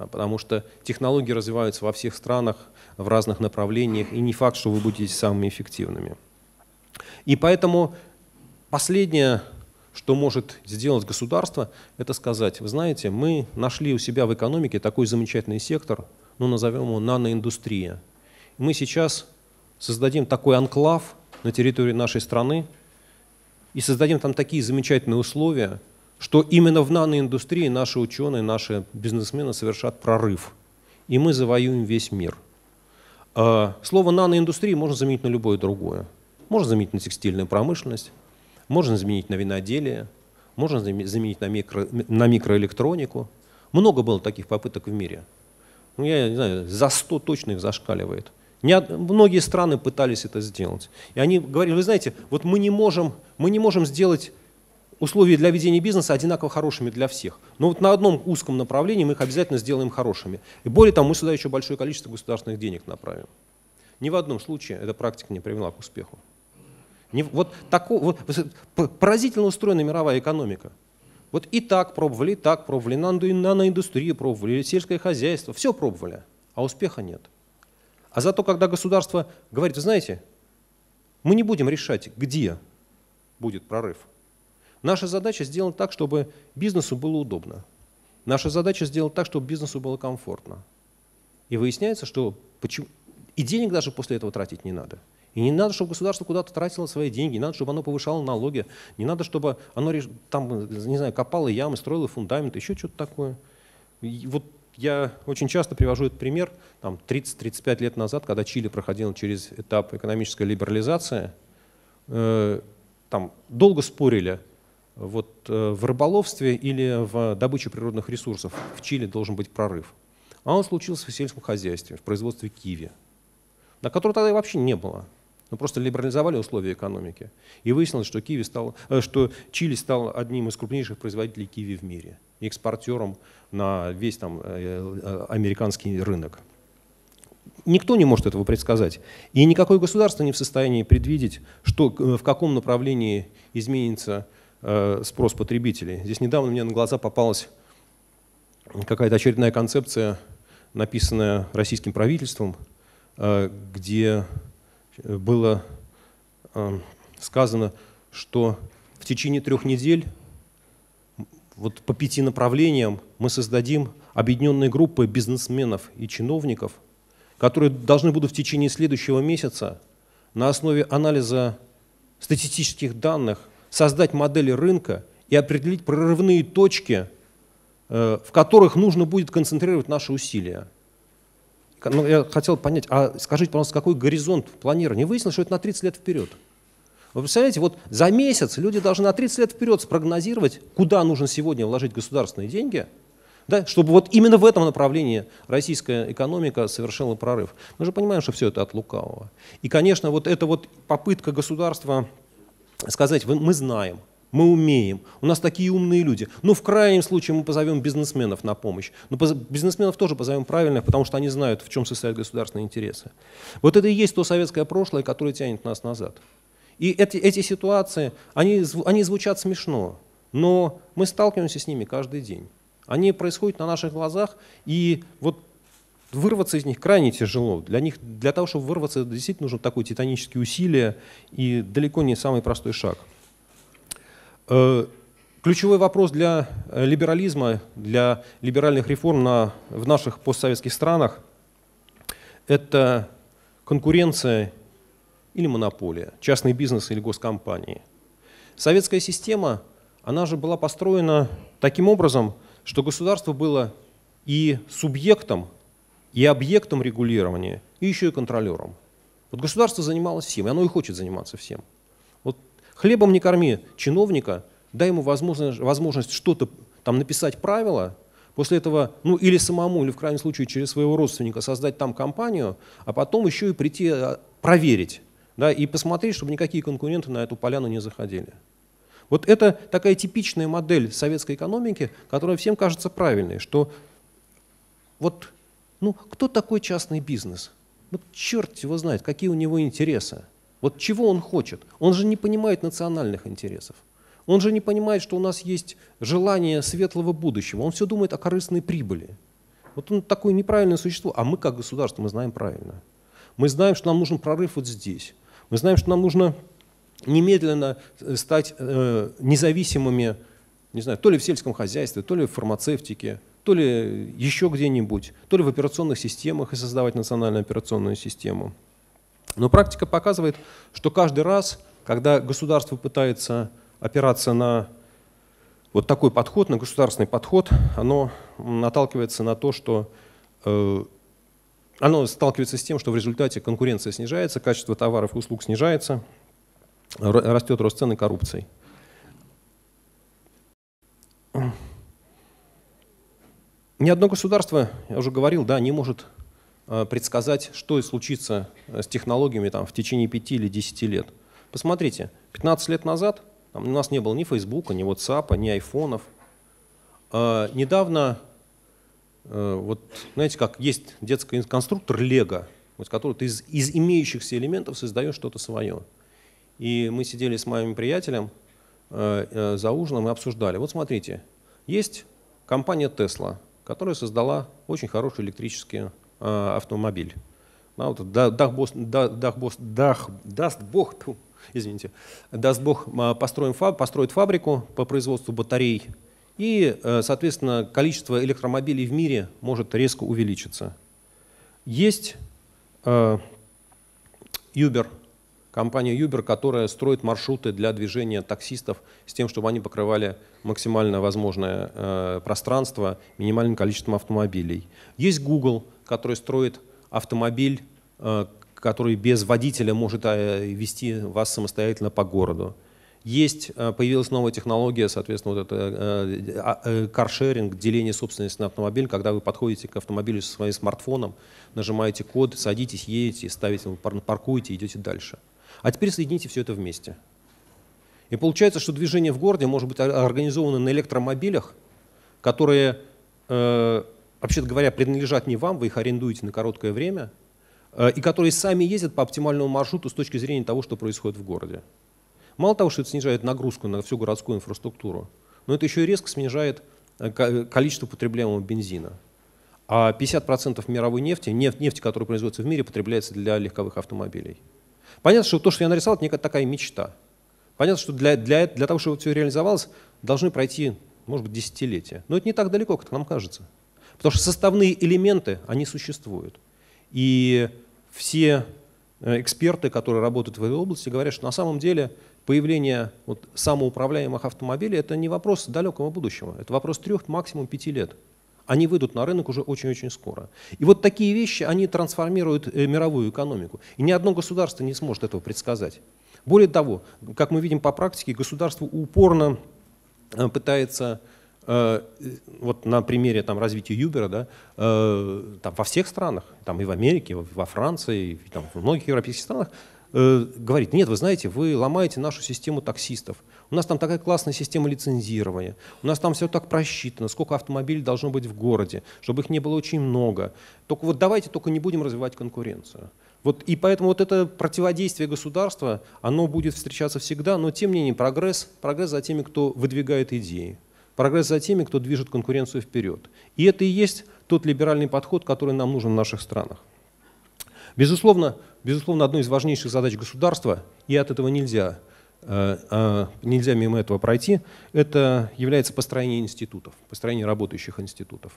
потому что технологии развиваются во всех странах, в разных направлениях, и не факт, что вы будете самыми эффективными. И поэтому последнее, что может сделать государство, это сказать, вы знаете, мы нашли у себя в экономике такой замечательный сектор, ну назовем его наноиндустрия. Мы сейчас создадим такой анклав на территории нашей страны и создадим там такие замечательные условия, что именно в наноиндустрии наши ученые, наши бизнесмены совершат прорыв, и мы завоюем весь мир. А, слово наноиндустрия можно заменить на любое другое. Можно заменить на текстильную промышленность, можно заменить на виноделие, можно заменить на, микро, на микроэлектронику. Много было таких попыток в мире. Ну, я не знаю, за 100 точно их зашкаливает. Не, многие страны пытались это сделать. И они говорили, вы знаете, вот мы не можем, мы не можем сделать условия для ведения бизнеса одинаково хорошими для всех. Но вот на одном узком направлении мы их обязательно сделаем хорошими. И более того, мы сюда еще большое количество государственных денег направим. Ни в одном случае эта практика не привела к успеху. Не, вот, тако, вот поразительно устроена мировая экономика. Вот и так пробовали, и так пробовали, наноиндустрию пробовали, сельское хозяйство, все пробовали, а успеха нет. А зато, когда государство говорит, знаете, мы не будем решать, где будет прорыв, Наша задача сделать так, чтобы бизнесу было удобно. Наша задача сделать так, чтобы бизнесу было комфортно. И выясняется, что почему... и денег даже после этого тратить не надо. И не надо, чтобы государство куда-то тратило свои деньги, не надо, чтобы оно повышало налоги, не надо, чтобы оно там, не знаю, копало ямы, строило фундамент, еще что-то такое. И вот я очень часто привожу этот пример, там 30-35 лет назад, когда Чили проходил через этап экономической либерализации, э, там долго спорили, вот э, в рыболовстве или в добыче природных ресурсов в Чили должен быть прорыв. А он случился в сельском хозяйстве, в производстве киви, на котором тогда вообще не было. Мы просто либерализовали условия экономики. И выяснилось, что, киви стал, э, что Чили стал одним из крупнейших производителей киви в мире, экспортером на весь там, э, американский рынок. Никто не может этого предсказать. И никакое государство не в состоянии предвидеть, что, в каком направлении изменится спрос потребителей. Здесь недавно мне на глаза попалась какая-то очередная концепция, написанная российским правительством, э, где, было э, сказано, что в течение трех недель вот по пяти направлениям мы создадим объединенные группы бизнесменов и чиновников, которые должны будут в течение следующего месяца на основе анализа статистических данных создать модели рынка и определить прорывные точки, э, в которых нужно будет концентрировать наши усилия. Ну, я хотел понять, а скажите, пожалуйста, какой горизонт планирования? Выяснилось, что это на 30 лет вперед. Вы представляете, вот за месяц люди должны на 30 лет вперед спрогнозировать, куда нужно сегодня вложить государственные деньги, да, чтобы вот именно в этом направлении российская экономика совершила прорыв. Мы же понимаем, что все это от лукавого. И, конечно, вот эта вот попытка государства сказать, мы знаем, мы умеем, у нас такие умные люди. Ну, в крайнем случае мы позовем бизнесменов на помощь. Но бизнесменов тоже позовем правильных, потому что они знают, в чем состоят государственные интересы. Вот это и есть то советское прошлое, которое тянет нас назад. И эти, эти ситуации, они, они звучат смешно, но мы сталкиваемся с ними каждый день. Они происходят на наших глазах, и вот вырваться из них крайне тяжело. Для, них, для того, чтобы вырваться, действительно нужно такое титанические усилия и далеко не самый простой шаг. Э, ключевой вопрос для э, либерализма, для либеральных реформ на, в наших постсоветских странах – это конкуренция или монополия, частный бизнес или госкомпании. Советская система, она же была построена таким образом, что государство было и субъектом, и объектом регулирования, и еще и контролером. Вот государство занималось всем, и оно и хочет заниматься всем. Вот хлебом не корми чиновника, дай ему возможность, возможность что-то там написать правила, после этого, ну или самому, или в крайнем случае через своего родственника создать там компанию, а потом еще и прийти а, проверить, да, и посмотреть, чтобы никакие конкуренты на эту поляну не заходили. Вот это такая типичная модель советской экономики, которая всем кажется правильной, что вот ну, кто такой частный бизнес? Вот черт его знает, какие у него интересы. Вот чего он хочет? Он же не понимает национальных интересов. Он же не понимает, что у нас есть желание светлого будущего. Он все думает о корыстной прибыли. Вот он такое неправильное существо. А мы, как государство, мы знаем правильно. Мы знаем, что нам нужен прорыв вот здесь. Мы знаем, что нам нужно немедленно э, стать э, независимыми, не знаю, то ли в сельском хозяйстве, то ли в фармацевтике, то ли еще где-нибудь, то ли в операционных системах и создавать национальную операционную систему. Но практика показывает, что каждый раз, когда государство пытается опираться на вот такой подход, на государственный подход, оно наталкивается на то, что э, оно сталкивается с тем, что в результате конкуренция снижается, качество товаров и услуг снижается, растет рост цен и коррупции. Ни одно государство, я уже говорил, да, не может э, предсказать, что случится э, с технологиями там, в течение 5 или 10 лет. Посмотрите, 15 лет назад там, у нас не было ни Фейсбука, ни WhatsApp, ни айфонов. А, недавно Э, вот знаете, как есть детский конструктор Лего, вот, который ты из, из имеющихся элементов создаешь что-то свое. И мы сидели с моим приятелем э, э, за ужином и обсуждали. Вот смотрите, есть компания Tesla, которая создала очень хороший электрический э, автомобиль. Да, вот, да, да, даст Бог, тьфу, извините, даст Бог построим фаб, построит фабрику по производству батарей и, э, соответственно, количество электромобилей в мире может резко увеличиться. Есть э, Uber, компания Uber, которая строит маршруты для движения таксистов с тем, чтобы они покрывали максимально возможное э, пространство минимальным количеством автомобилей. Есть Google, который строит автомобиль, который без водителя может вести вас самостоятельно по городу. Есть, э, появилась новая технология, соответственно, вот это э, а, э, каршеринг, деление собственности на автомобиль, когда вы подходите к автомобилю со своим смартфоном, нажимаете код, садитесь, едете, ставите, паркуете, идете дальше. А теперь соедините все это вместе. И получается, что движение в городе может быть организовано на электромобилях, которые, э, вообще-то говоря, принадлежат не вам, вы их арендуете на короткое время, э, и которые сами ездят по оптимальному маршруту с точки зрения того, что происходит в городе. Мало того, что это снижает нагрузку на всю городскую инфраструктуру, но это еще и резко снижает э, количество потребляемого бензина. А 50% мировой нефти, нефть, нефти, которая производится в мире, потребляется для легковых автомобилей. Понятно, что то, что я нарисовал, это некая такая мечта. Понятно, что для, для, для того, чтобы все реализовалось, должны пройти, может быть, десятилетия. Но это не так далеко, как нам кажется. Потому что составные элементы, они существуют. И все э, эксперты, которые работают в этой области, говорят, что на самом деле появление вот самоуправляемых автомобилей – это не вопрос далекого будущего, это вопрос трех, максимум пяти лет. Они выйдут на рынок уже очень-очень скоро. И вот такие вещи, они трансформируют э, мировую экономику. И ни одно государство не сможет этого предсказать. Более того, как мы видим по практике, государство упорно э, пытается Э, вот на примере там, развития Юбера, да, там, во всех странах, там, и в Америке, во Франции, и, там, в многих европейских странах, говорит, нет, вы знаете, вы ломаете нашу систему таксистов. У нас там такая классная система лицензирования, у нас там все так просчитано, сколько автомобилей должно быть в городе, чтобы их не было очень много. Только вот давайте только не будем развивать конкуренцию. Вот, и поэтому вот это противодействие государства, оно будет встречаться всегда, но тем не менее прогресс, прогресс за теми, кто выдвигает идеи. Прогресс за теми, кто движет конкуренцию вперед. И это и есть тот либеральный подход, который нам нужен в наших странах. Безусловно, безусловно одной из важнейших задач государства, и от этого нельзя, нельзя мимо этого пройти, это является построение институтов, построение работающих институтов.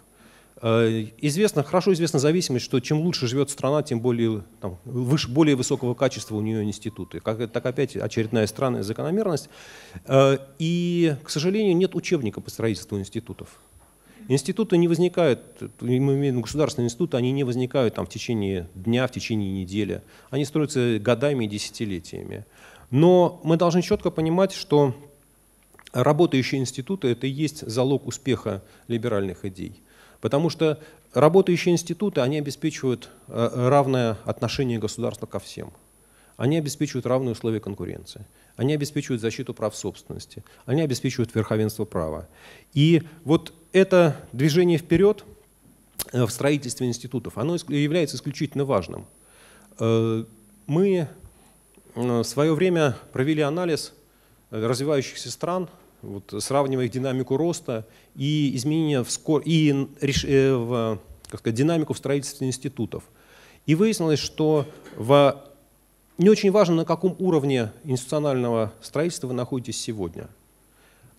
Э, известно, хорошо известна зависимость, что чем лучше живет страна, тем более, там, выше, более высокого качества у нее институты. Как, так опять очередная странная закономерность. Э, и, к сожалению, нет учебника по строительству институтов. Институты не возникают, мы имеем государственные институты, они не возникают там, в течение дня, в течение недели. Они строятся годами и десятилетиями. Но мы должны четко понимать, что работающие институты – это и есть залог успеха либеральных идей. Потому что работающие институты, они обеспечивают э, равное отношение государства ко всем. Они обеспечивают равные условия конкуренции. Они обеспечивают защиту прав собственности. Они обеспечивают верховенство права. И вот это движение вперед э, в строительстве институтов, оно является исключительно важным. Э, мы в свое время провели анализ развивающихся стран – вот, сравнивая их динамику роста и изменения в, скор... и э, в как сказать, динамику в строительстве институтов. И выяснилось, что в... не очень важно, на каком уровне институционального строительства вы находитесь сегодня.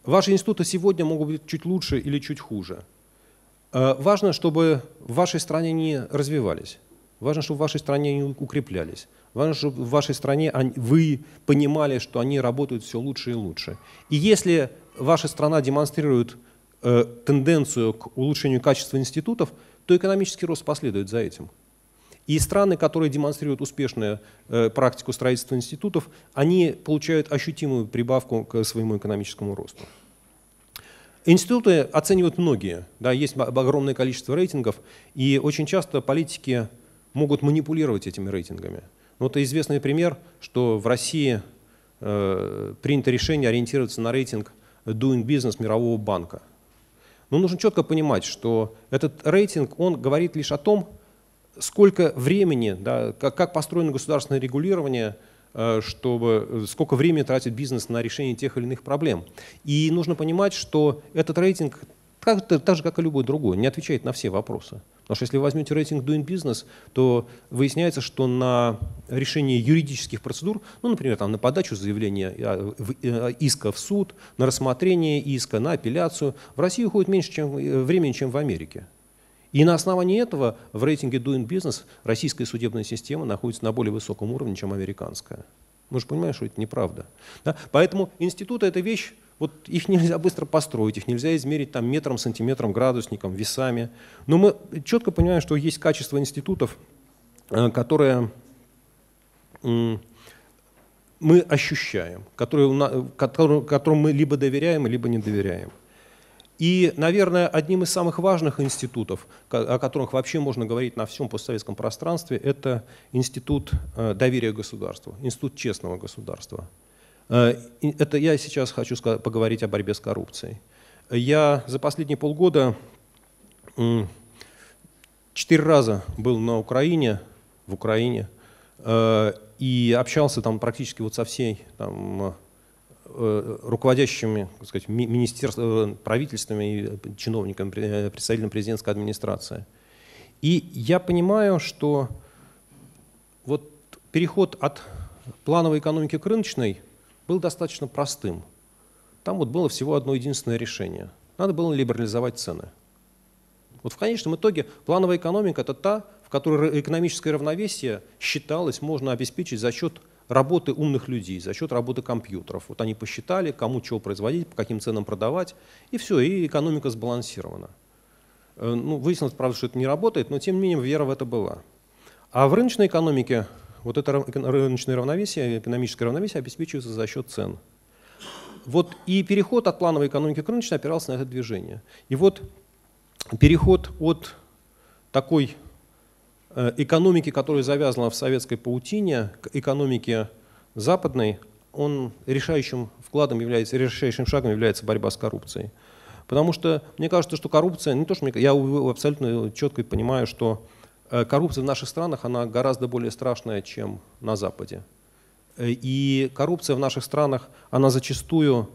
Ваши институты сегодня могут быть чуть лучше или чуть хуже. Э, важно, чтобы в вашей стране не развивались. Важно, чтобы в вашей стране не укреплялись. Важно, чтобы в вашей стране вы понимали, что они работают все лучше и лучше. И если ваша страна демонстрирует э, тенденцию к улучшению качества институтов, то экономический рост последует за этим. И страны, которые демонстрируют успешную э, практику строительства институтов, они получают ощутимую прибавку к своему экономическому росту. Институты оценивают многие, да, есть огромное количество рейтингов, и очень часто политики могут манипулировать этими рейтингами. Ну, это известный пример, что в России э, принято решение ориентироваться на рейтинг Doing Business Мирового банка. Но нужно четко понимать, что этот рейтинг, он говорит лишь о том, сколько времени, да, как, как построено государственное регулирование, э, чтобы, сколько времени тратит бизнес на решение тех или иных проблем. И нужно понимать, что этот рейтинг, так, так же как и любой другой, не отвечает на все вопросы. Потому что если вы возьмете рейтинг Doing Business, то выясняется, что на решение юридических процедур, ну, например, там, на подачу заявления а, э, иска в суд, на рассмотрение иска, на апелляцию, в России уходит меньше чем, э, времени, чем в Америке. И на основании этого в рейтинге Doing Business российская судебная система находится на более высоком уровне, чем американская. Мы же понимаем, что это неправда. Да? Поэтому институты – это вещь вот их нельзя быстро построить, их нельзя измерить там, метром, сантиметром, градусником, весами. Но мы четко понимаем, что есть качество институтов, э, которые мы ощущаем, которые, которым мы либо доверяем, либо не доверяем. И, наверное, одним из самых важных институтов, о которых вообще можно говорить на всем постсоветском пространстве, это институт э, доверия государству, институт честного государства. Э, это я сейчас хочу поговорить о борьбе с коррупцией. Я за последние полгода четыре раза был на Украине, в Украине, э, и общался там практически вот со всей там, э, руководящими так сказать, министерствами, правительствами и чиновниками, представителями президентской администрации. И я понимаю, что вот переход от плановой экономики к рыночной был достаточно простым. Там вот было всего одно единственное решение. Надо было либерализовать цены. Вот в конечном итоге плановая экономика – это та, в которой экономическое равновесие считалось можно обеспечить за счет работы умных людей, за счет работы компьютеров. Вот они посчитали, кому чего производить, по каким ценам продавать, и все, и экономика сбалансирована. Э, ну, выяснилось, правда, что это не работает, но тем не менее вера в это была. А в рыночной экономике вот это рыночное равновесие, экономическое равновесие обеспечивается за счет цен. Вот и переход от плановой экономики к рыночной опирался на это движение. И вот переход от такой э, экономики, которая завязана в советской паутине, к экономике западной, он решающим вкладом является, решающим шагом является борьба с коррупцией. Потому что мне кажется, что коррупция, не то что мне, я абсолютно четко понимаю, что коррупция в наших странах, она гораздо более страшная, чем на Западе. Э, и коррупция в наших странах, она зачастую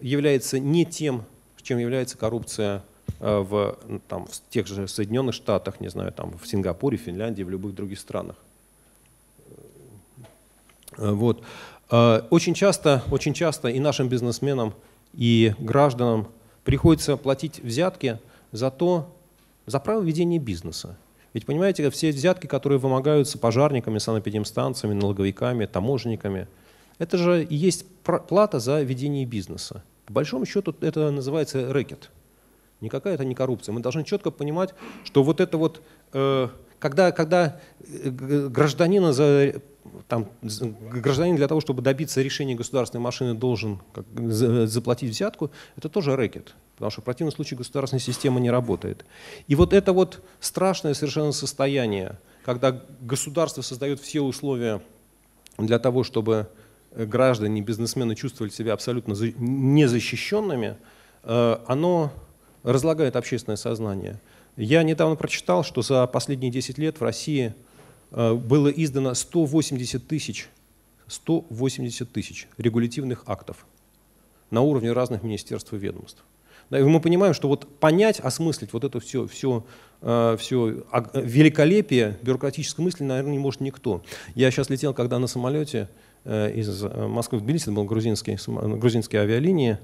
является не тем, чем является коррупция Э, в, там, в тех же Соединенных Штатах, не знаю, там, в Сингапуре, Финляндии, в любых других странах. Э, вот. Э, очень часто, очень часто и нашим бизнесменам, и гражданам приходится платить взятки за то, за право ведения бизнеса. Ведь понимаете, все взятки, которые вымогаются пожарниками, санэпидемстанциями, налоговиками, таможенниками, это же и есть плата за ведение бизнеса. По большому счету это называется рэкет – Никакая это не коррупция. Мы должны четко понимать, что вот это вот, э, когда, когда э, гражданина за, там, гражданин для того, чтобы добиться решения государственной машины, должен как, заплатить взятку, это тоже рэкет. Потому что в противном случае государственная система не работает. И вот это вот страшное совершенно состояние, когда государство создает все условия для того, чтобы граждане, бизнесмены чувствовали себя абсолютно незащищенными, э, оно разлагает общественное сознание. Я недавно прочитал, что за последние 10 лет в России э, было издано 180 тысяч, 180 тысяч регулятивных актов на уровне разных министерств и ведомств. И мы понимаем, что вот понять, осмыслить вот это все, все, все великолепие бюрократической мысли, наверное, не может никто. Я сейчас летел, когда на самолете э, из э, Москвы в Тбилиси, был грузинский, грузинские авиалинии,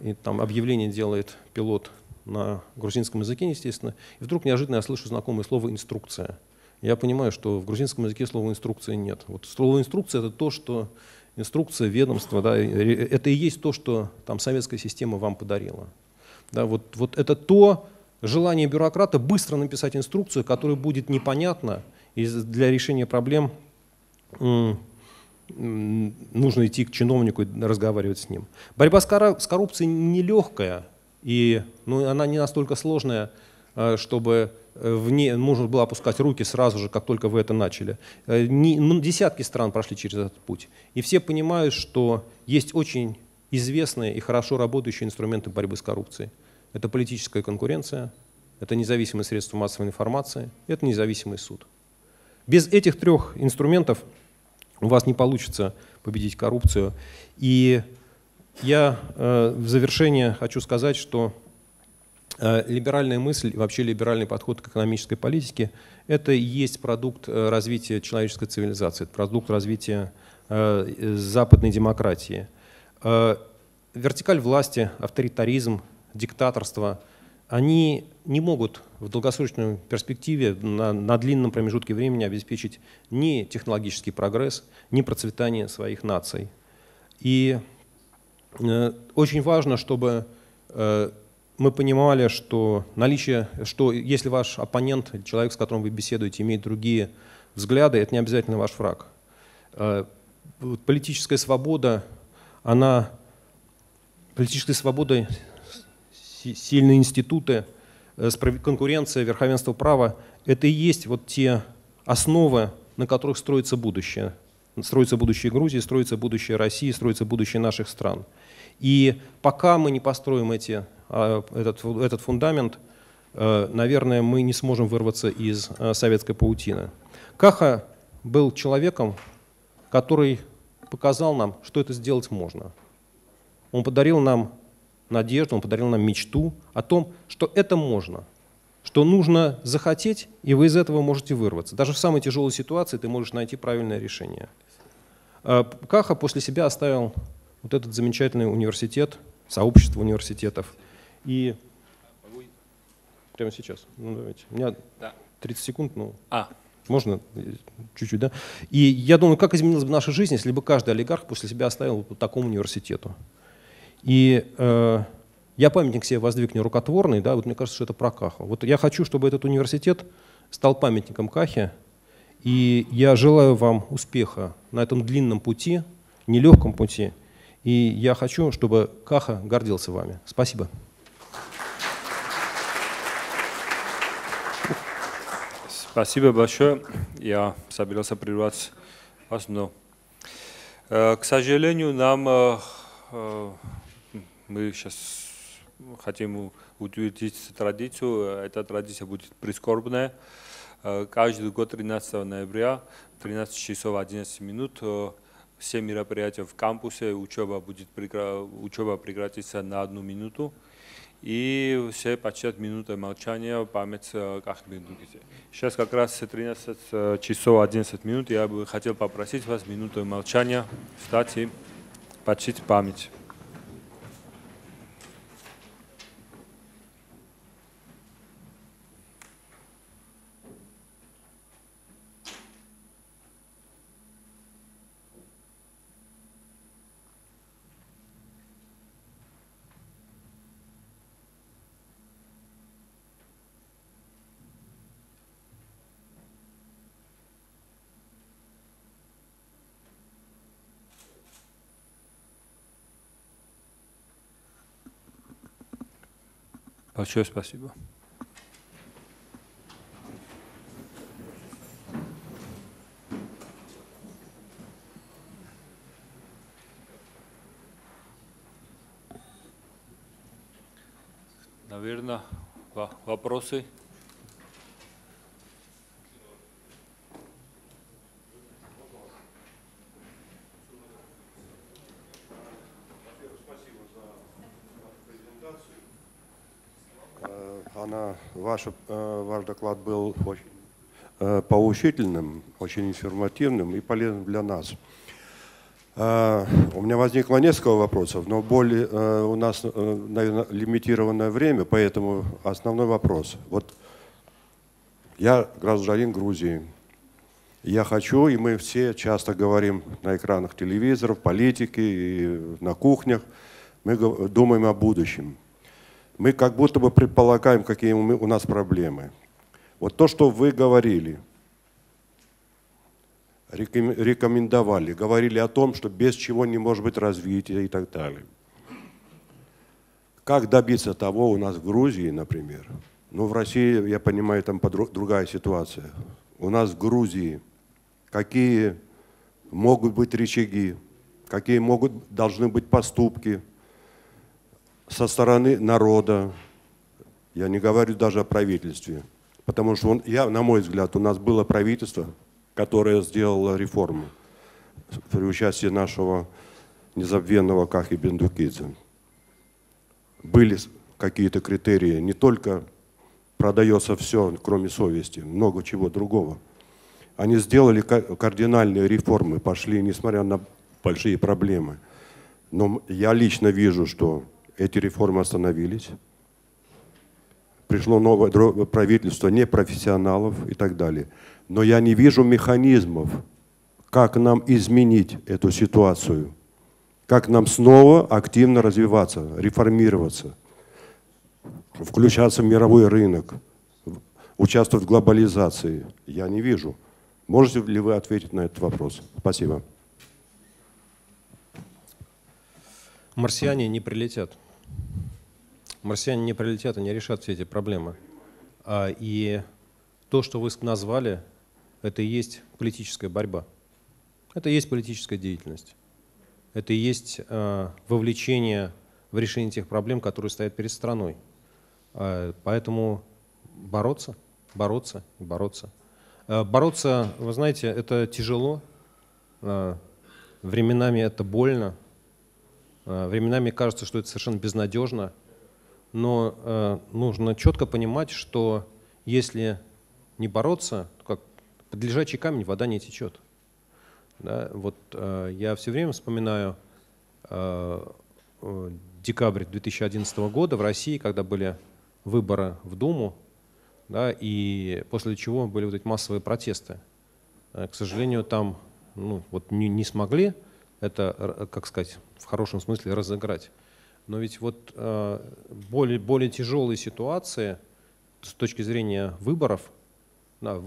и там объявление делает пилот на грузинском языке, естественно, и вдруг неожиданно я слышу знакомое слово «инструкция». Я понимаю, что в грузинском языке слова «инструкция» нет. Вот слово «инструкция» — это то, что инструкция, ведомство, да, это и есть то, что там советская система вам подарила. Да, вот, вот это то желание бюрократа быстро написать инструкцию, которая будет непонятна, и для решения проблем нужно идти к чиновнику и разговаривать с ним. Борьба с коррупцией нелегкая, и ну, она не настолько сложная, э, чтобы э, в ней можно было опускать руки сразу же, как только вы это начали. Э, ну, десятки стран прошли через этот путь. И все понимают, что есть очень известные и хорошо работающие инструменты борьбы с коррупцией. Это политическая конкуренция, это независимые средства массовой информации, это независимый суд. Без этих трех инструментов у вас не получится победить коррупцию. И я э, в завершение хочу сказать, что либеральная мысль вообще либеральный подход к экономической политике – это и есть продукт э, развития человеческой цивилизации, это продукт развития западной демократии. Вертикаль власти, авторитаризм, диктаторство – они не могут в долгосрочной перспективе на, на длинном промежутке времени обеспечить ни технологический прогресс, ни процветание своих наций. И Э, очень важно, чтобы э, мы понимали, что наличие, что если ваш оппонент, человек, с которым вы беседуете, имеет другие взгляды, это не обязательно ваш враг. Э, политическая свобода, она, политическая свобода, сильные институты, конкуренция, верховенство права, это и есть вот те основы, на которых строится будущее. Строится будущее Грузии, строится будущее России, строится будущее наших стран. И пока мы не построим эти, этот, этот фундамент, э, наверное, мы не сможем вырваться из э, советской паутины. Каха был человеком, который показал нам, что это сделать можно. Он подарил нам надежду, он подарил нам мечту о том, что это можно, что нужно захотеть, и вы из этого можете вырваться. Даже в самой тяжелой ситуации ты можешь найти правильное решение. Э, Каха после себя оставил вот этот замечательный университет, сообщество университетов. И прямо сейчас. Ну, давайте. У меня Да. 30 секунд, ну, А, можно чуть-чуть, да? И я думаю, как изменилась бы наша жизнь, если бы каждый олигарх после себя оставил вот такому университету. И э, я памятник себе воздвиг рукотворный, да, вот мне кажется, что это про Каху. Вот я хочу, чтобы этот университет стал памятником Кахе, и я желаю вам успеха на этом длинном пути, нелегком пути, и я хочу, чтобы Каха гордился вами. Спасибо. Спасибо большое. Я собирался прервать вас, но, э, к сожалению, нам э, э, мы сейчас хотим утвердить традицию. Эта традиция будет прискорбная. Каждый год 13 ноября в 13 часов 11 минут все мероприятия в кампусе, учеба будет учеба прекратится на одну минуту. И все почтят минутой молчания в память э, Кахбендукисе. Сейчас как раз 13 э, часов 11 минут. Я бы хотел попросить вас минутой молчания встать и почтить память. Большое спасибо. Наверное, во- вопросы? Э, Ваша, э, ваш доклад был очень э, поучительным, очень информативным и полезным для нас. Э, У меня возникло несколько вопросов, но более, у нас, наверное, лимитированное время, поэтому основной вопрос. Вот я гражданин Грузии. Я хочу, и мы все часто говорим на экранах телевизоров, политики и на кухнях, мы думаем о будущем мы как будто бы предполагаем, какие у нас проблемы. Вот то, что вы говорили, рекоме- рекомендовали, говорили о том, что без чего не может быть развития и так далее. Как добиться того у нас в Грузии, например? Ну, в России, я понимаю, там другая ситуация. У нас в Грузии какие могут быть рычаги, какие могут, должны быть поступки – со стороны народа, я не говорю даже о правительстве, потому что, он, я, на мой взгляд, у нас было правительство, которое сделало реформу при участии нашего незабвенного Кахи Бендукидзе. Были какие-то критерии, не только продается все, кроме совести, много чего другого. Они сделали ка- кардинальные реформы, пошли, несмотря на большие проблемы. Но я лично вижу, что эти реформы остановились. Пришло новое правительство непрофессионалов и так далее. Но я не вижу механизмов, как нам изменить эту ситуацию, как нам снова активно развиваться, реформироваться, включаться в мировой рынок, участвовать в глобализации. Я не вижу. Можете ли вы ответить на этот вопрос? Спасибо. Марсиане не прилетят. Марсиане не прилетят и не решат все эти проблемы. А, И то, что вы назвали, это и есть политическая борьба. Это и есть политическая деятельность. Это и есть э, вовлечение в решение тех проблем, которые стоят перед страной. А, Поэтому бороться, бороться и бороться. Бороться, вы знаете, это тяжело, временами это больно, Временами кажется, что это совершенно безнадежно, но э, нужно четко понимать, что если не бороться, то как под лежачий камень вода не течет. Да, вот э, я все время вспоминаю э, э, декабрь 2011 года в России, когда были выборы в Думу, да, и после чего были вот эти массовые протесты. Э, к сожалению, там ну, вот не, не смогли это, э, как сказать, в хорошем смысле разыграть. Но ведь вот э, более, более тяжелые ситуации с точки зрения выборов, да,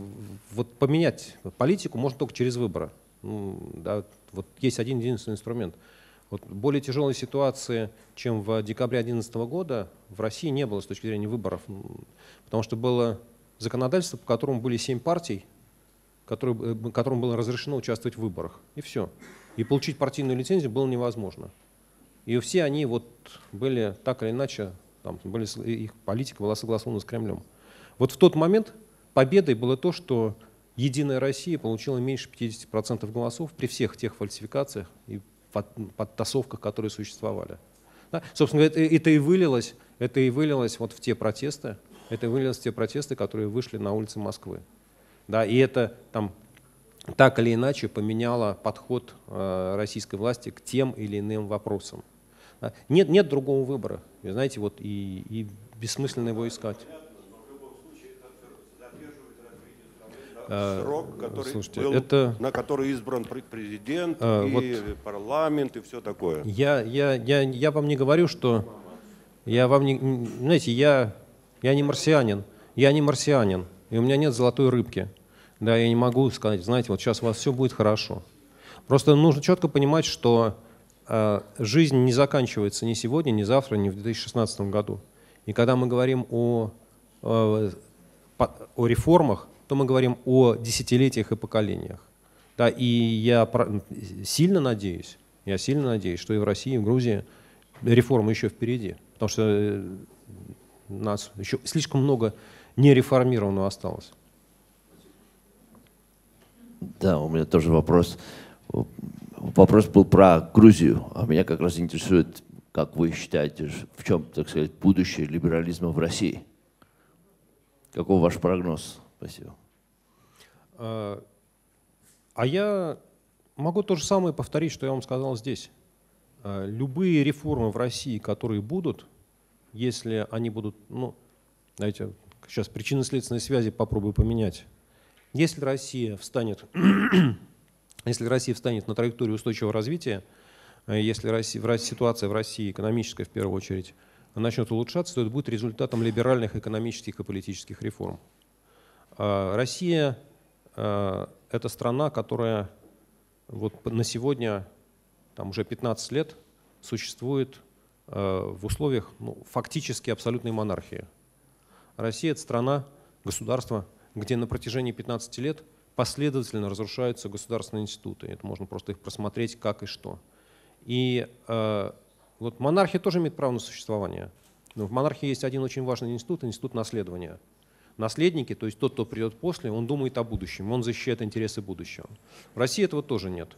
вот поменять политику можно только через выборы. Ну, да, вот есть один единственный инструмент. Вот более тяжелой ситуации, чем в декабре 2011 года, в России не было с точки зрения выборов, потому что было законодательство, по которому были семь партий, которые, э, которым было разрешено участвовать в выборах. И все. И получить партийную лицензию было невозможно. И все они вот были так или иначе, там, были, их политика была согласована с Кремлем. Вот в тот момент победой было то, что Единая Россия получила меньше 50% голосов при всех тех фальсификациях и подтасовках, которые существовали. Да? Собственно, это, это и вылилось, это и вылилось вот в те протесты, это вылилось в те протесты, которые вышли на улицы Москвы. Да, и это там так или иначе поменяло подход э, российской власти к тем или иным вопросам. Нет, нет другого выбора. Вы знаете, вот и, и бессмысленно его искать. Э, срок, который Слушайте, был, это... на который избран президент а, и вот парламент и все такое. Я, я, я, я вам не говорю, что я вам не, знаете, я, я не марсианин, я не марсианин, и у меня нет золотой рыбки. Да, я не могу сказать, знаете, вот сейчас у вас все будет хорошо. Просто нужно четко понимать, что э, жизнь не заканчивается ни сегодня, ни завтра, ни в 2016 году. И когда мы говорим о, э, о реформах, то мы говорим о десятилетиях и поколениях. Да, и я сильно надеюсь, я сильно надеюсь, что и в России, и в Грузии реформы еще впереди. Потому что э, нас еще слишком много нереформированного осталось. Да, у меня тоже вопрос. Вопрос был про Грузию, а меня как раз интересует, как вы считаете, в чем, так сказать, будущее либерализма в России? Каков ваш прогноз? Спасибо. А, а я могу то же самое повторить, что я вам сказал здесь. А, любые реформы в России, которые будут, если они будут, ну, знаете, сейчас причинно-следственные связи попробую поменять. Если Россия встанет, если Россия встанет на траекторию устойчивого развития, если Россия, ситуация в России, экономическая в первую очередь, начнет улучшаться, то это будет результатом либеральных экономических и политических реформ. А, Россия э, – это страна, которая вот на сегодня, там уже 15 лет, существует э, в условиях ну, фактически абсолютной монархии. Россия – это страна, государство, где на протяжении 15 лет последовательно разрушаются государственные институты. Это можно просто их просмотреть, как и что. И э, вот монархия тоже имеет право на существование. Но в монархии есть один очень важный институт – институт наследования – наследники, то есть тот, кто придет после, он думает о будущем, он защищает интересы будущего. В России этого тоже нет.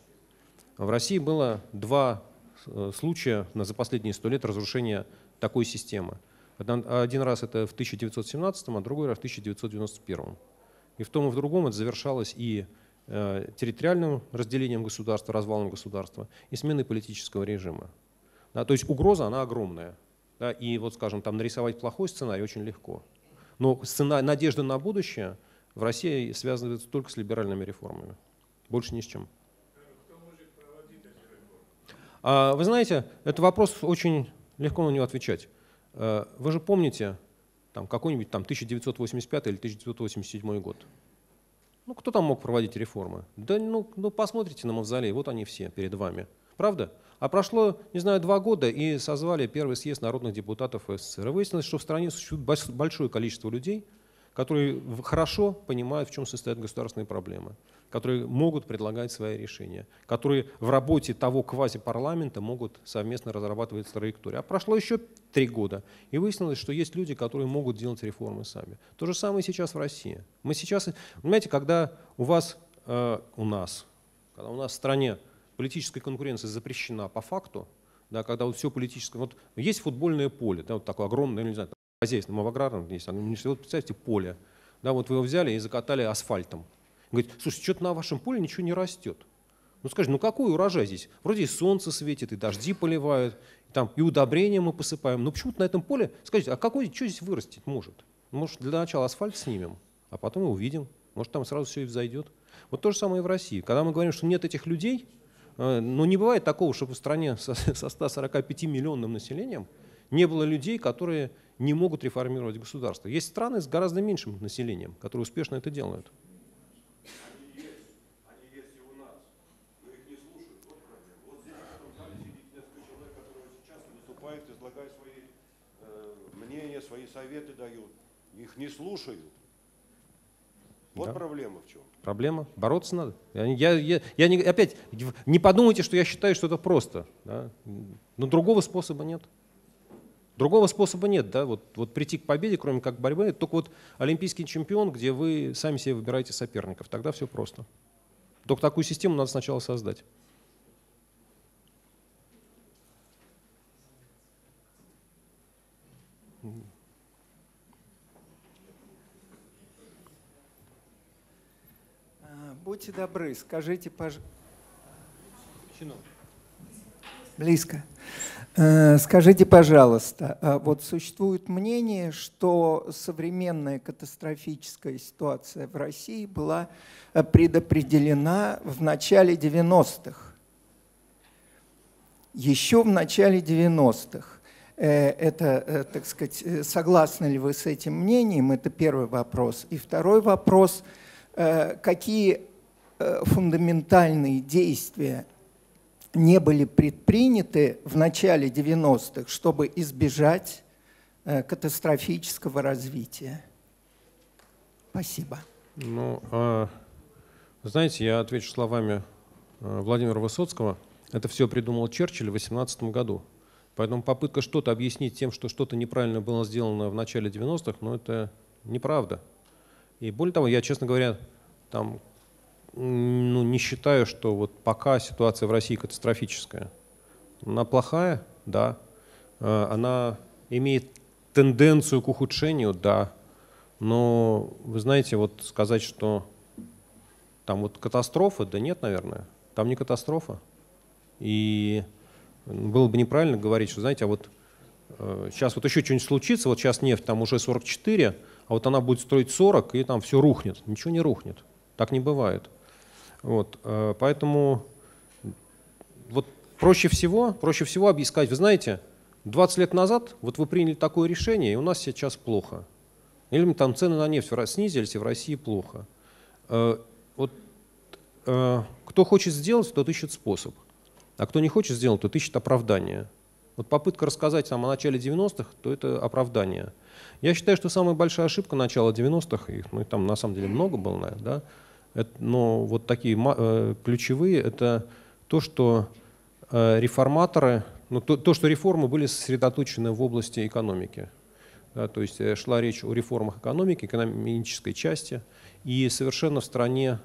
В России было два э, случая за последние сто лет разрушения такой системы. Один раз это в 1917, а другой раз в 1991. И в том и в другом это завершалось и э, территориальным разделением государства, развалом государства, и сменой политического режима. Да, то есть угроза, она огромная. Да, и вот, скажем, там нарисовать плохой сценарий очень легко. Но сцена, надежда на будущее в России связывается только с либеральными реформами. Больше ни с чем. А, вы знаете, это вопрос очень легко на него отвечать. А, вы же помните там, какой-нибудь там 1985 или 1987 год. Ну, кто там мог проводить реформы? Да ну, ну посмотрите на мавзолей, вот они все перед вами. Правда? А прошло, не знаю, два года, и созвали первый съезд народных депутатов СССР. И выяснилось, что в стране существует большое количество людей, которые хорошо понимают, в чем состоят государственные проблемы, которые могут предлагать свои решения, которые в работе того квазипарламента могут совместно разрабатывать траекторию. А прошло еще три года, и выяснилось, что есть люди, которые могут делать реформы сами. То же самое сейчас в России. Мы сейчас, понимаете, когда у вас, э, у нас, когда у нас в стране политическая конкуренция запрещена по факту, да, когда вот все политическое, вот есть футбольное поле, да, вот такое огромное, не знаю, хозяйственное, в аграрном есть, вот представьте, поле, да, вот вы его взяли и закатали асфальтом. Говорит, слушай, что-то на вашем поле ничего не растет. Ну скажи, ну какой урожай здесь? Вроде и солнце светит, и дожди поливают, и, там, и удобрения мы посыпаем. Но почему-то на этом поле, скажите, а какой, что здесь вырастет может? Может, для начала асфальт снимем, а потом и увидим. Может, там сразу все и взойдет. Вот то же самое и в России. Когда мы говорим, что нет этих людей, э, ну не бывает такого, чтобы в стране со 145 миллионным населением не было людей, которые не могут реформировать государство. Есть страны с гораздо меньшим населением, которые успешно это делают. э, свои советы дают. Их не слушают. Вот да. проблема в чем. Проблема. Бороться надо. Я, я, я, я не, опять, не подумайте, что я считаю, что это просто. Да? Но другого способа нет. Другого способа нет, да, вот, вот прийти к победе, кроме как борьбы, только вот олимпийский чемпион, где вы сами себе выбираете соперников, тогда все просто. Только такую систему надо сначала создать. Будьте добры, скажите, пожалуйста. Близко. Э, скажите, пожалуйста, а вот существует мнение, что современная катастрофическая ситуация в России была э, предопределена в начале 90-х. Еще в начале 90-х. Э, это, так сказать, согласны ли вы с этим мнением? Это первый вопрос. И второй вопрос, какие фундаментальные действия не были предприняты в начале 90-х, чтобы избежать э, катастрофического развития? Спасибо. Ну, а, знаете, я отвечу словами э, Владимира Высоцкого. Это все придумал Черчилль в 18 году. Поэтому попытка что-то объяснить тем, что что-то неправильно было сделано в начале 90-х, ну это неправда. И более того, я, честно говоря, там ну, не считаю, что вот пока ситуация в России катастрофическая. Она плохая, да. Э, она имеет тенденцию к ухудшению, да. Но вы знаете, вот сказать, что там вот катастрофа, да нет, наверное. Там не катастрофа. И было бы неправильно говорить, что, знаете, а вот сейчас э, вот еще что-нибудь случится, вот сейчас нефть там уже 44, а вот она будет строить 40, и там все рухнет. Ничего не рухнет. Так не бывает. Вот, э, поэтому вот проще всего, проще всего объяснять, вы знаете, 20 лет назад вот вы приняли такое решение, и у нас сейчас плохо. Или там цены на нефть снизились, и в России плохо. Э, вот э, кто хочет сделать, тот ищет способ. А кто не хочет сделать, тот ищет оправдание. Вот попытка рассказать там, о начале 90-х, то это оправдание. Я считаю, что самая большая ошибка начала 90-х, их ну, там на самом деле много было, да, но вот такие э, ключевые – это то, что э, реформаторы, ну, то, то, что реформы были сосредоточены в области экономики. Да, то есть э, шла речь о реформах экономики, экономической части, и совершенно в стране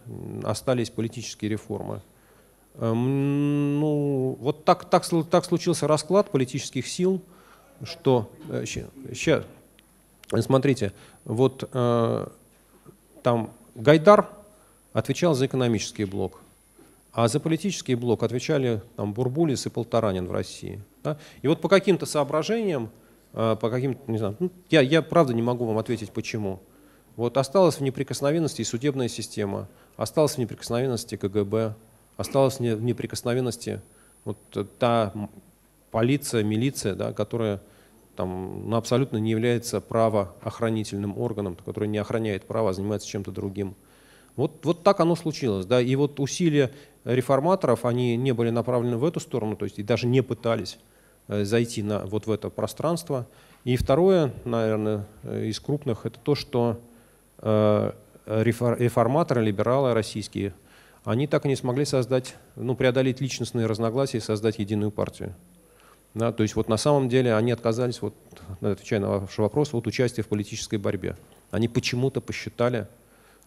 остались политические реформы. Эм, ну, вот так, так, так случился расклад политических сил, что... Сейчас, смотрите, вот там Гайдар отвечал за экономический блок, а за политический блок отвечали там, Бурбулис и Полторанин в России. Да? И вот по каким-то соображениям, э, по каким-то, не знаю, ну, я, я правда не могу вам ответить почему. Вот осталась в неприкосновенности и судебная система, осталась в неприкосновенности КГБ, осталась в неприкосновенности вот та полиция, милиция, да, которая там, ну, абсолютно не является правоохранительным органом, который не охраняет право, а занимается чем-то другим. Вот, вот так оно случилось. Да? И вот усилия реформаторов, они не были направлены в эту сторону, то есть и даже не пытались э, зайти на, вот в это пространство. И второе, наверное, э, из крупных, это то, что э, реформаторы, либералы российские, они так и не смогли создать, ну, преодолеть личностные разногласия и создать единую партию. Да, то есть вот на самом деле они отказались, вот, отвечая на ваш вопрос, от участия в политической борьбе. Они почему-то посчитали,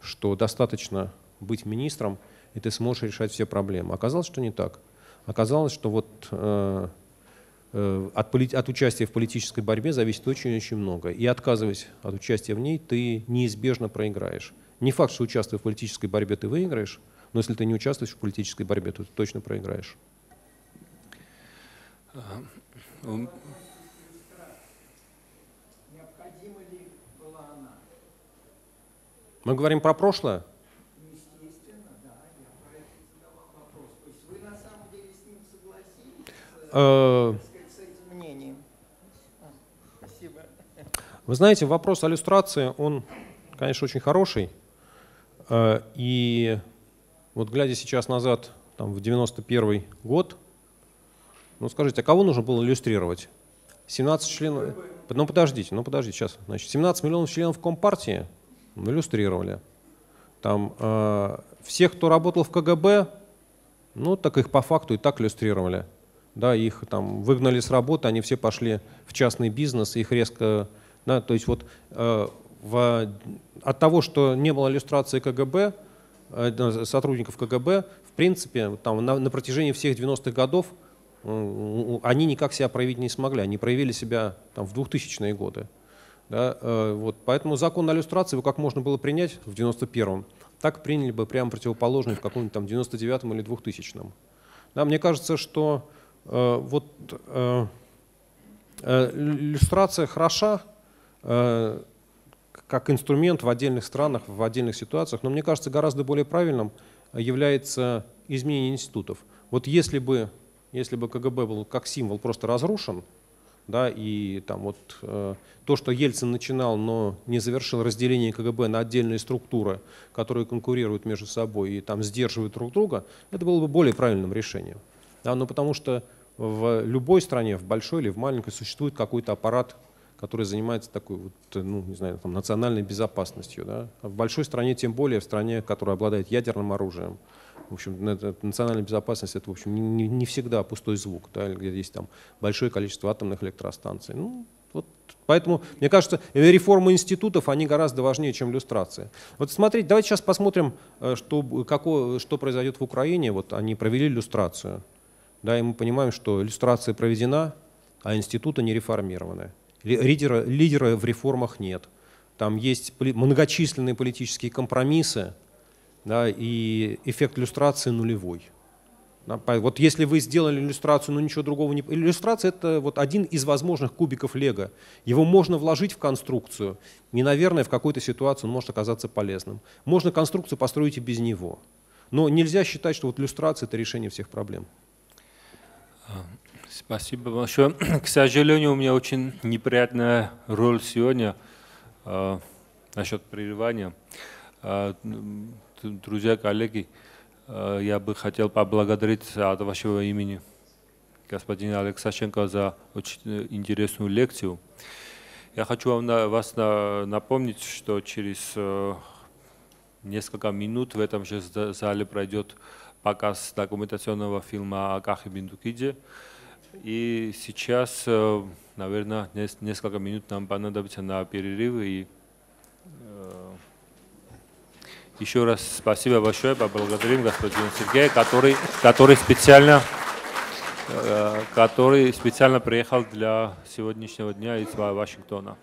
что достаточно быть министром, и ты сможешь решать все проблемы. Оказалось, что не так. Оказалось, что вот э, э, от, от участия в политической борьбе зависит очень-очень много. И отказываясь от участия в ней, ты неизбежно проиграешь. Не факт, что участвуя в политической борьбе, ты выиграешь, Но если ты не участвуешь в политической борьбе, то ты точно проиграешь. Мы говорим про прошлое? Э, Вы знаете, вопрос иллюстрации, он, конечно, очень хороший. Э, и вот глядя сейчас назад, там, в 91 год, ну скажите, а кого нужно было иллюстрировать? 17 членов... Ну подождите, ну подождите, сейчас. Значит, 17 миллионов членов Компартии иллюстрировали. Там э, всех, кто работал в КГБ, ну так их по факту и так иллюстрировали да, их там выгнали с работы, они все пошли в частный бизнес, их резко, да, то есть вот э, в, от того, что не было иллюстрации КГБ, э, сотрудников КГБ, в принципе, там на, на протяжении всех 90-х годов э, они никак себя проявить не смогли, они проявили себя там в 2000-е годы. Да, э, вот, поэтому закон о иллюстрации его как можно было принять в 91-м, так приняли бы прямо противоположный в каком-нибудь там 99-м или 2000-м. Да, мне кажется, что Э, вот э, э, иллюстрация хороша как инструмент в отдельных странах, в отдельных ситуациях, но мне кажется, гораздо более правильным является изменение институтов. Вот если бы, если бы КГБ был как символ просто разрушен, да, и там вот э, то, что Ельцин начинал, но не завершил разделение КГБ на отдельные структуры, которые конкурируют между собой и там сдерживают друг друга, это было бы более правильным решением. Да, но потому что в любой стране, в большой или в маленькой, существует какой-то аппарат, который занимается такой, вот, ну, не знаю, там, национальной безопасностью. Да? А в большой стране, тем более в стране, которая обладает ядерным оружием. В общем, национальная безопасность это, в общем, не, не всегда пустой звук, да, где есть там большое количество атомных электростанций. Ну, вот, поэтому, мне кажется, реформы институтов, они гораздо важнее, чем иллюстрация. Вот смотрите, давайте сейчас посмотрим, э, что, какое, что произойдет в Украине. Вот они провели иллюстрацию да, и мы понимаем, что иллюстрация проведена, а институты не реформированы. Лидера, лидера в реформах нет. Там есть многочисленные политические компромиссы, да, и эффект иллюстрации нулевой. Вот если вы сделали иллюстрацию, но ничего другого не... Иллюстрация — это вот один из возможных кубиков лего. Его можно вложить в конструкцию, и, наверное, в какой-то ситуации он может оказаться полезным. Можно конструкцию построить и без него. Но нельзя считать, что вот иллюстрация — это решение всех проблем. Спасибо большое. К сожалению, у меня очень неприятная роль сегодня э, насчет прерывания. Э, друзья, коллеги, э, я бы хотел поблагодарить от вашего имени господина Алексашенко за очень интересную лекцию. Я хочу вам, вас напомнить, что через несколько минут в этом же зале пройдет показ документационного фильма о Кахе Биндукидзе. И сейчас, э, наверное, несколько минут нам понадобится на перерыв. И э, еще раз спасибо большое, поблагодарим господина Сергея, который, который специально э, который специально приехал для сегодняшнего дня из Вашингтона.